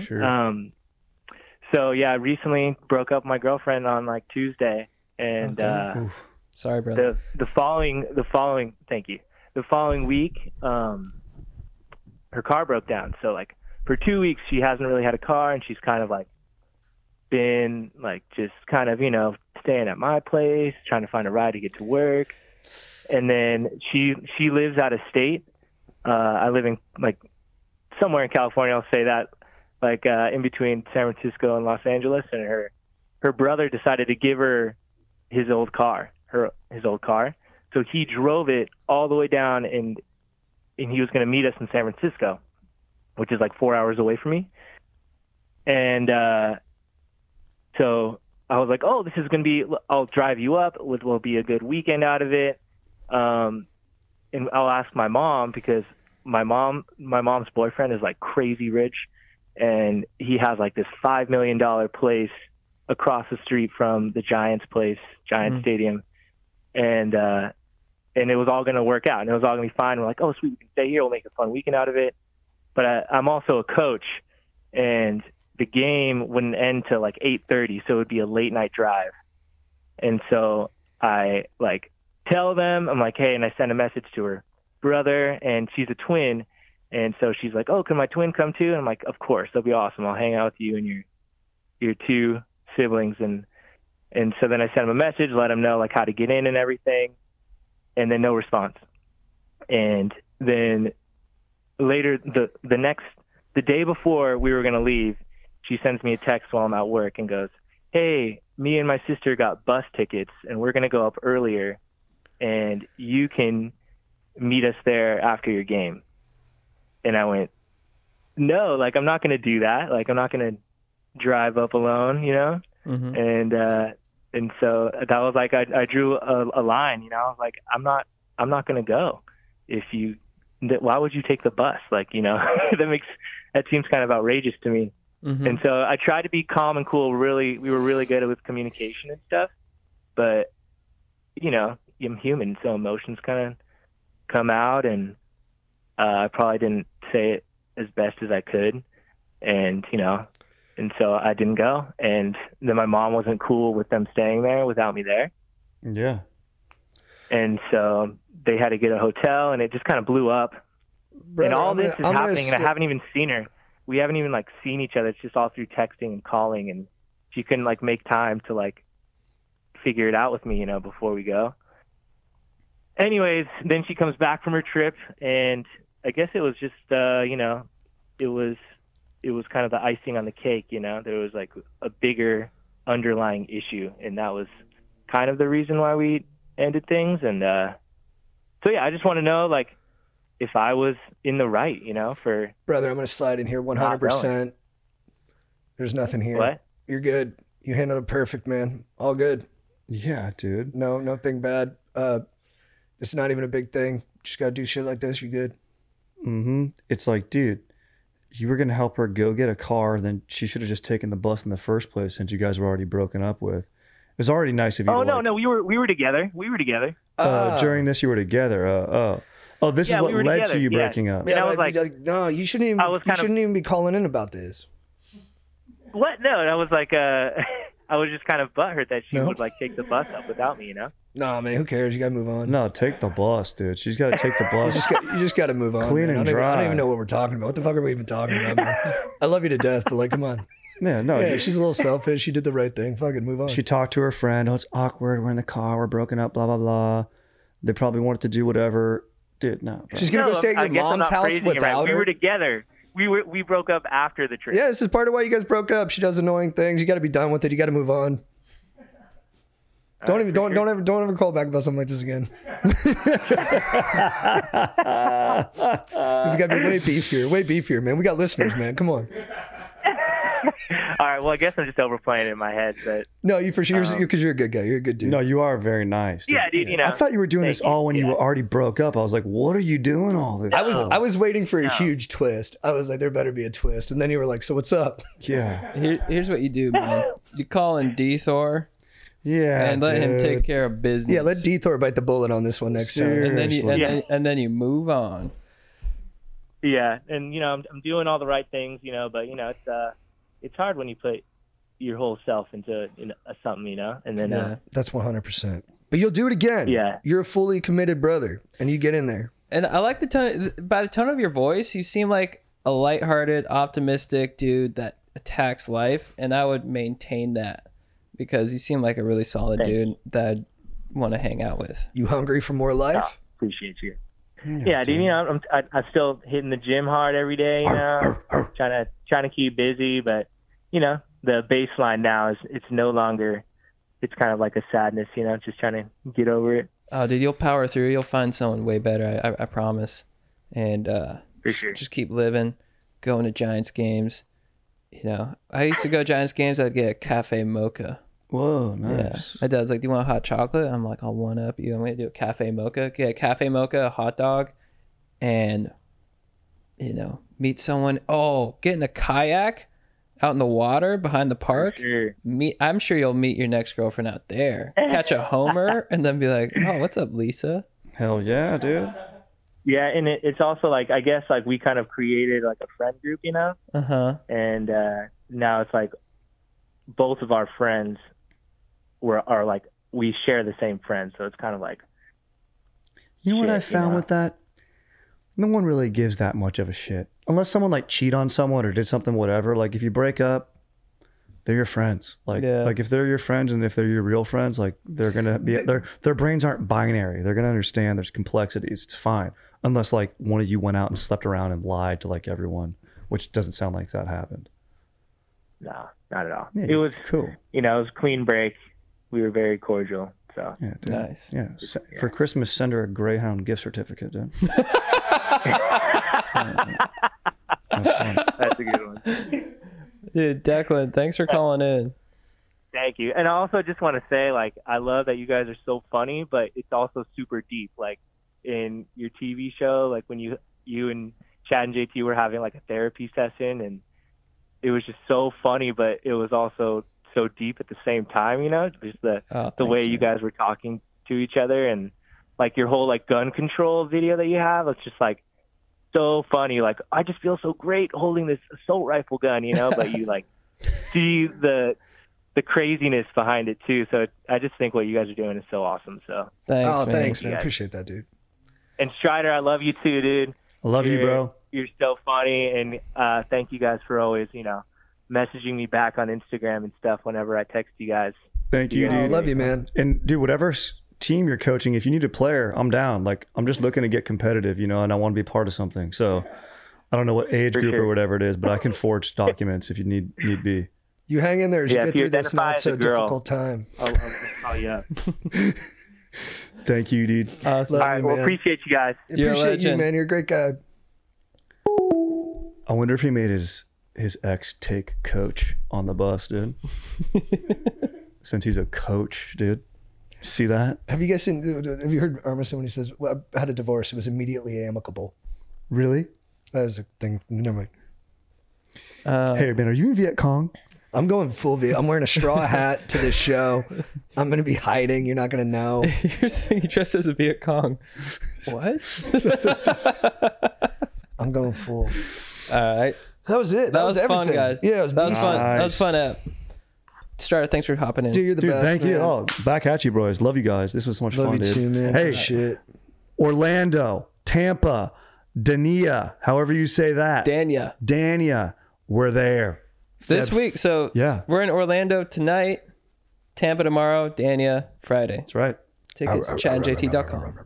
Sure. Um, so yeah, I recently broke up with my girlfriend on like Tuesday, and uh, Sorry, brother. the the following the following thank you the following week, um, her car broke down. So like for two weeks, she hasn't really had a car, and she's kind of like been like just kind of you know staying at my place, trying to find a ride to get to work, and then she she lives out of state. Uh, I live in like somewhere in California. I'll say that like uh, in between San Francisco and Los Angeles, and her her brother decided to give her his old car, her his old car. So he drove it all the way down, and and he was going to meet us in San Francisco, which is like four hours away from me. And uh, so I was like, "Oh, this is going to be. I'll drive you up. It will be a good weekend out of it." Um, and I'll ask my mom because my mom, my mom's boyfriend is like crazy rich, and he has like this five million dollar place across the street from the Giants place, Giants Mhm. Stadium, and uh, and it was all going to work out, and it was all going to be fine. We're like, oh, sweet, we can stay here. We'll make a fun weekend out of it. But I, I'm also a coach, and the game wouldn't end till like 8:30, so it would be a late night drive. And so I like tell them, I'm like, hey, and I send a message to her brother, and she's a twin. And so she's like, oh, can my twin come too? And I'm like, of course, that'll be awesome. I'll hang out with you and your your two siblings. And and so then I send them a message, let them know like how to get in and everything, and then no response. And then later, the the next the day before we were gonna leave, she sends me a text while I'm at work and goes, "Hey, me and my sister got bus tickets, and we're gonna go up earlier, and you can meet us there after your game." And I went, "No, like I'm not gonna do that. Like I'm not gonna drive up alone, you know." Mhm. And uh, and so that was like I, I drew a, a line, you know. Like, "I'm not, I'm not gonna go if you." That why would you take the bus? Like you know, that makes that seems kind of outrageous to me. Mhm. And so I tried to be calm and cool. Really, we were really good with communication and stuff. But you know, I'm human, so emotions kind of come out, and uh, I probably didn't say it as best as I could, and you know, and so I didn't go. And then my mom wasn't cool with them staying there without me there, Yeah. And so they had to get a hotel, and it just kind of blew up. Brother, and all I'm this gonna- is I'm happening, and I haven't even seen her. We haven't even like seen each other. It's just all through texting and calling, and she couldn't like make time to like figure it out with me, you know, before we go. Anyways, then she comes back from her trip, and I guess it was just, uh, you know, it was, it was kind of the icing on the cake, you know. There was like a bigger underlying issue, and that was kind of the reason why we ended things. And uh, so yeah, I just want to know like if I was in the right, you know, for Brother, I'm going to slide in here 100%. There's nothing here. What? You're good. You handled it perfect, man. All good. Yeah, dude. No, nothing bad. Uh, it's not even a big thing. Just got to do shit like this. You're good. Mm-hmm. It's like, dude, you were gonna help her go get a car, then she should have just taken the bus in the first place since you guys were already broken up with. It was already nice of you. Oh to, no, like, no, we were we were together. We were together. Uh, during this, you were together. Uh, oh, oh, this Yeah, is what we led together, to you yeah. breaking up. And I was like, like- no, you shouldn't even. I was you kind of- shouldn't even be calling in about this. What? No, I was like, uh, I was just kind of butthurt that she No? would like take the bus up without me, you know. Nah, man, who cares? You got to move on. No, take the bus, dude. She's got to take the You bus. just got, you just got to move on. Clean man. and I don't, even, I don't even know what we're talking about. What the fuck are we even talking about? Man? I love you to death, but like, come on. Yeah, no. yeah, she's a little selfish. She did the right thing. Fucking move on. She talked to her friend. Oh, it's awkward. We're in the car. We're broken up. Blah blah blah. They probably wanted to do whatever. Dude, no. bro. She's gonna no, go stay at I your mom's house phrasing it right. without We were together. We were we broke up after the trip. yeah, this is part of why you guys broke up. She does annoying things. You got to be done with it. You got to move on. Don't even don't don't ever don't ever call back about something like this again. We've got to be way beefier, way beefier, man. We got listeners, man. Come on. All right. Well, I guess I'm just overplaying it in my head, but No, you for sure Um, because you're a good guy. You're a good dude. No, you are very nice. dude. yeah, dude. You know, I thought you were doing this you. all when you were already broke up. I was like, what are you doing all this? I was for? I was waiting for a huge twist. I was like, there better be a twist, and then you were like, so what's up? yeah, Here, here's what you do, man. You call in D Thor yeah, and let him take care of business. Yeah, let D Thor bite the bullet on this one next time. and then you and, Seriously. then, and then you move on. yeah, and you know, I'm I'm doing all the right things, you know, but you know, it's uh, it's hard when you put your whole self into in a, something, you know, and then Yeah. uh, That's 100. percent But you'll do it again. Yeah. you're a fully committed brother, and you get in there. And I like the tone. By the tone of your voice, you seem like a lighthearted, optimistic dude that attacks life, and I would maintain that because you seem like a really solid Thank dude that I'd want to hang out with. You hungry for more life? appreciate you. Yeah, dude. You know, I'm I, I'm still hitting the gym hard every day. You know, trying to trying to keep busy, but you know, the baseline now is it's no longer. It's kind of like a sadness, you know, just trying to get over it. Oh, dude, you'll power through. You'll find someone way better. I, I, I promise. And uh, For just, sure. just keep living, going to Giants games. You know, I used to go Giants games. I'd get a cafe mocha. Whoa, Yeah, nice. my dad's like, "Do you want hot chocolate?" I'm like, "I'll one up you. I'm gonna do a cafe mocha. Get a cafe mocha, a hot dog, and you know, meet someone. Oh, get in a kayak out in the water behind the park. Sure. Meet. I'm sure you'll meet your next girlfriend out there. Catch a homer, and then be like, "Oh, what's up, Lisa?" Hell yeah, dude. Yeah, and it, it's also like I guess like we kind of created like a friend group, you know, Uh huh. and uh, now it's like both of our friends were are like we share the same friends, so it's kind of like You know what I shit, you found know? with that? No one really gives that much of a shit. Unless someone like cheat on someone or did something whatever. Like if you break up, they're your friends. Like Yeah. like if they're your friends and if they're your real friends, like they're gonna be their their brains aren't binary. They're gonna understand there's complexities. It's fine. Unless like one of you went out and slept around and lied to like everyone, which doesn't sound like that happened. no, not at all. Yeah, it was cool. You know, it was a clean break. We were very cordial. So Yeah, dude. Nice. Yeah. S- For Christmas, send her a Greyhound gift certificate, dude. that's a good one. Dude, Declan, thanks for calling in. Thank you. And I also just want to say, like, I love that you guys are so funny, but it's also super deep. Like in your TV show, like when you you and Chad and JT were having like a therapy session, and it was just so funny, but it was also so deep at the same time. You know, just the Oh, the way thanks, you guys were talking to each other, and like your whole like gun control video that you have. It's just like so funny. Like I just feel so great holding this assault rifle gun, you know. But you like see the the craziness behind it too. So I just think what you guys are doing is so awesome. So Thanks, oh, man. thanks, man. Yeah. Appreciate that, dude. and Strider, I love you too, dude. I love you, You're- bro. You're so funny, and uh, thank you guys for always, you know, messaging me back on Instagram and stuff whenever I text you guys. Thank you, Yeah. dude. Love you, man. And do whatever s- team you're coaching, if you need a player, I'm down. Like I'm just looking to get competitive, you know, and I want to be part of something. So I don't know what age For group or whatever it is, but I can forge documents if you need need be. You hang in there as Yeah, you get through this not so girl. difficult time. I'll, I'll, I'll call you up. Thank you, dude. Awesome. All right, you, well, appreciate you guys. You're Appreciate you, man. You're a great guy. I wonder if he made his his ex take coach on the bus, dude. Since he's a coach, dude. See that? Have you guys seen? Have you heard Armisen when he says, well, "I had a divorce. It was immediately amicable." Really? That was a thing. Never mind. Uh, Hey man, are you in Viet Cong? I'm going full Viet. I'm wearing a straw hat to this show. I'm gonna be hiding. You're not gonna know. Here's the thing, he dressed as a Viet Cong. What? I'm going full. All right. That was it. That, was, fun, everything. guys. Yeah, it was that was fun. That was Nice. fun app. Strider, thanks for hopping in. Dude, you're the Dude, best. thank you. Oh, back at you, boys. Love you guys. This was so much Love fun, you dude. too, man. Hey, shit. Orlando, Tampa, Dania, however you say that. Dania. Dania, we're there. This Feb- week, so Yeah. we're in Orlando tonight, Tampa tomorrow, Dania Friday. That's right. Tickets, chadandjt.com.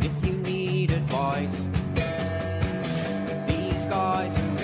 If you need advice, these guys are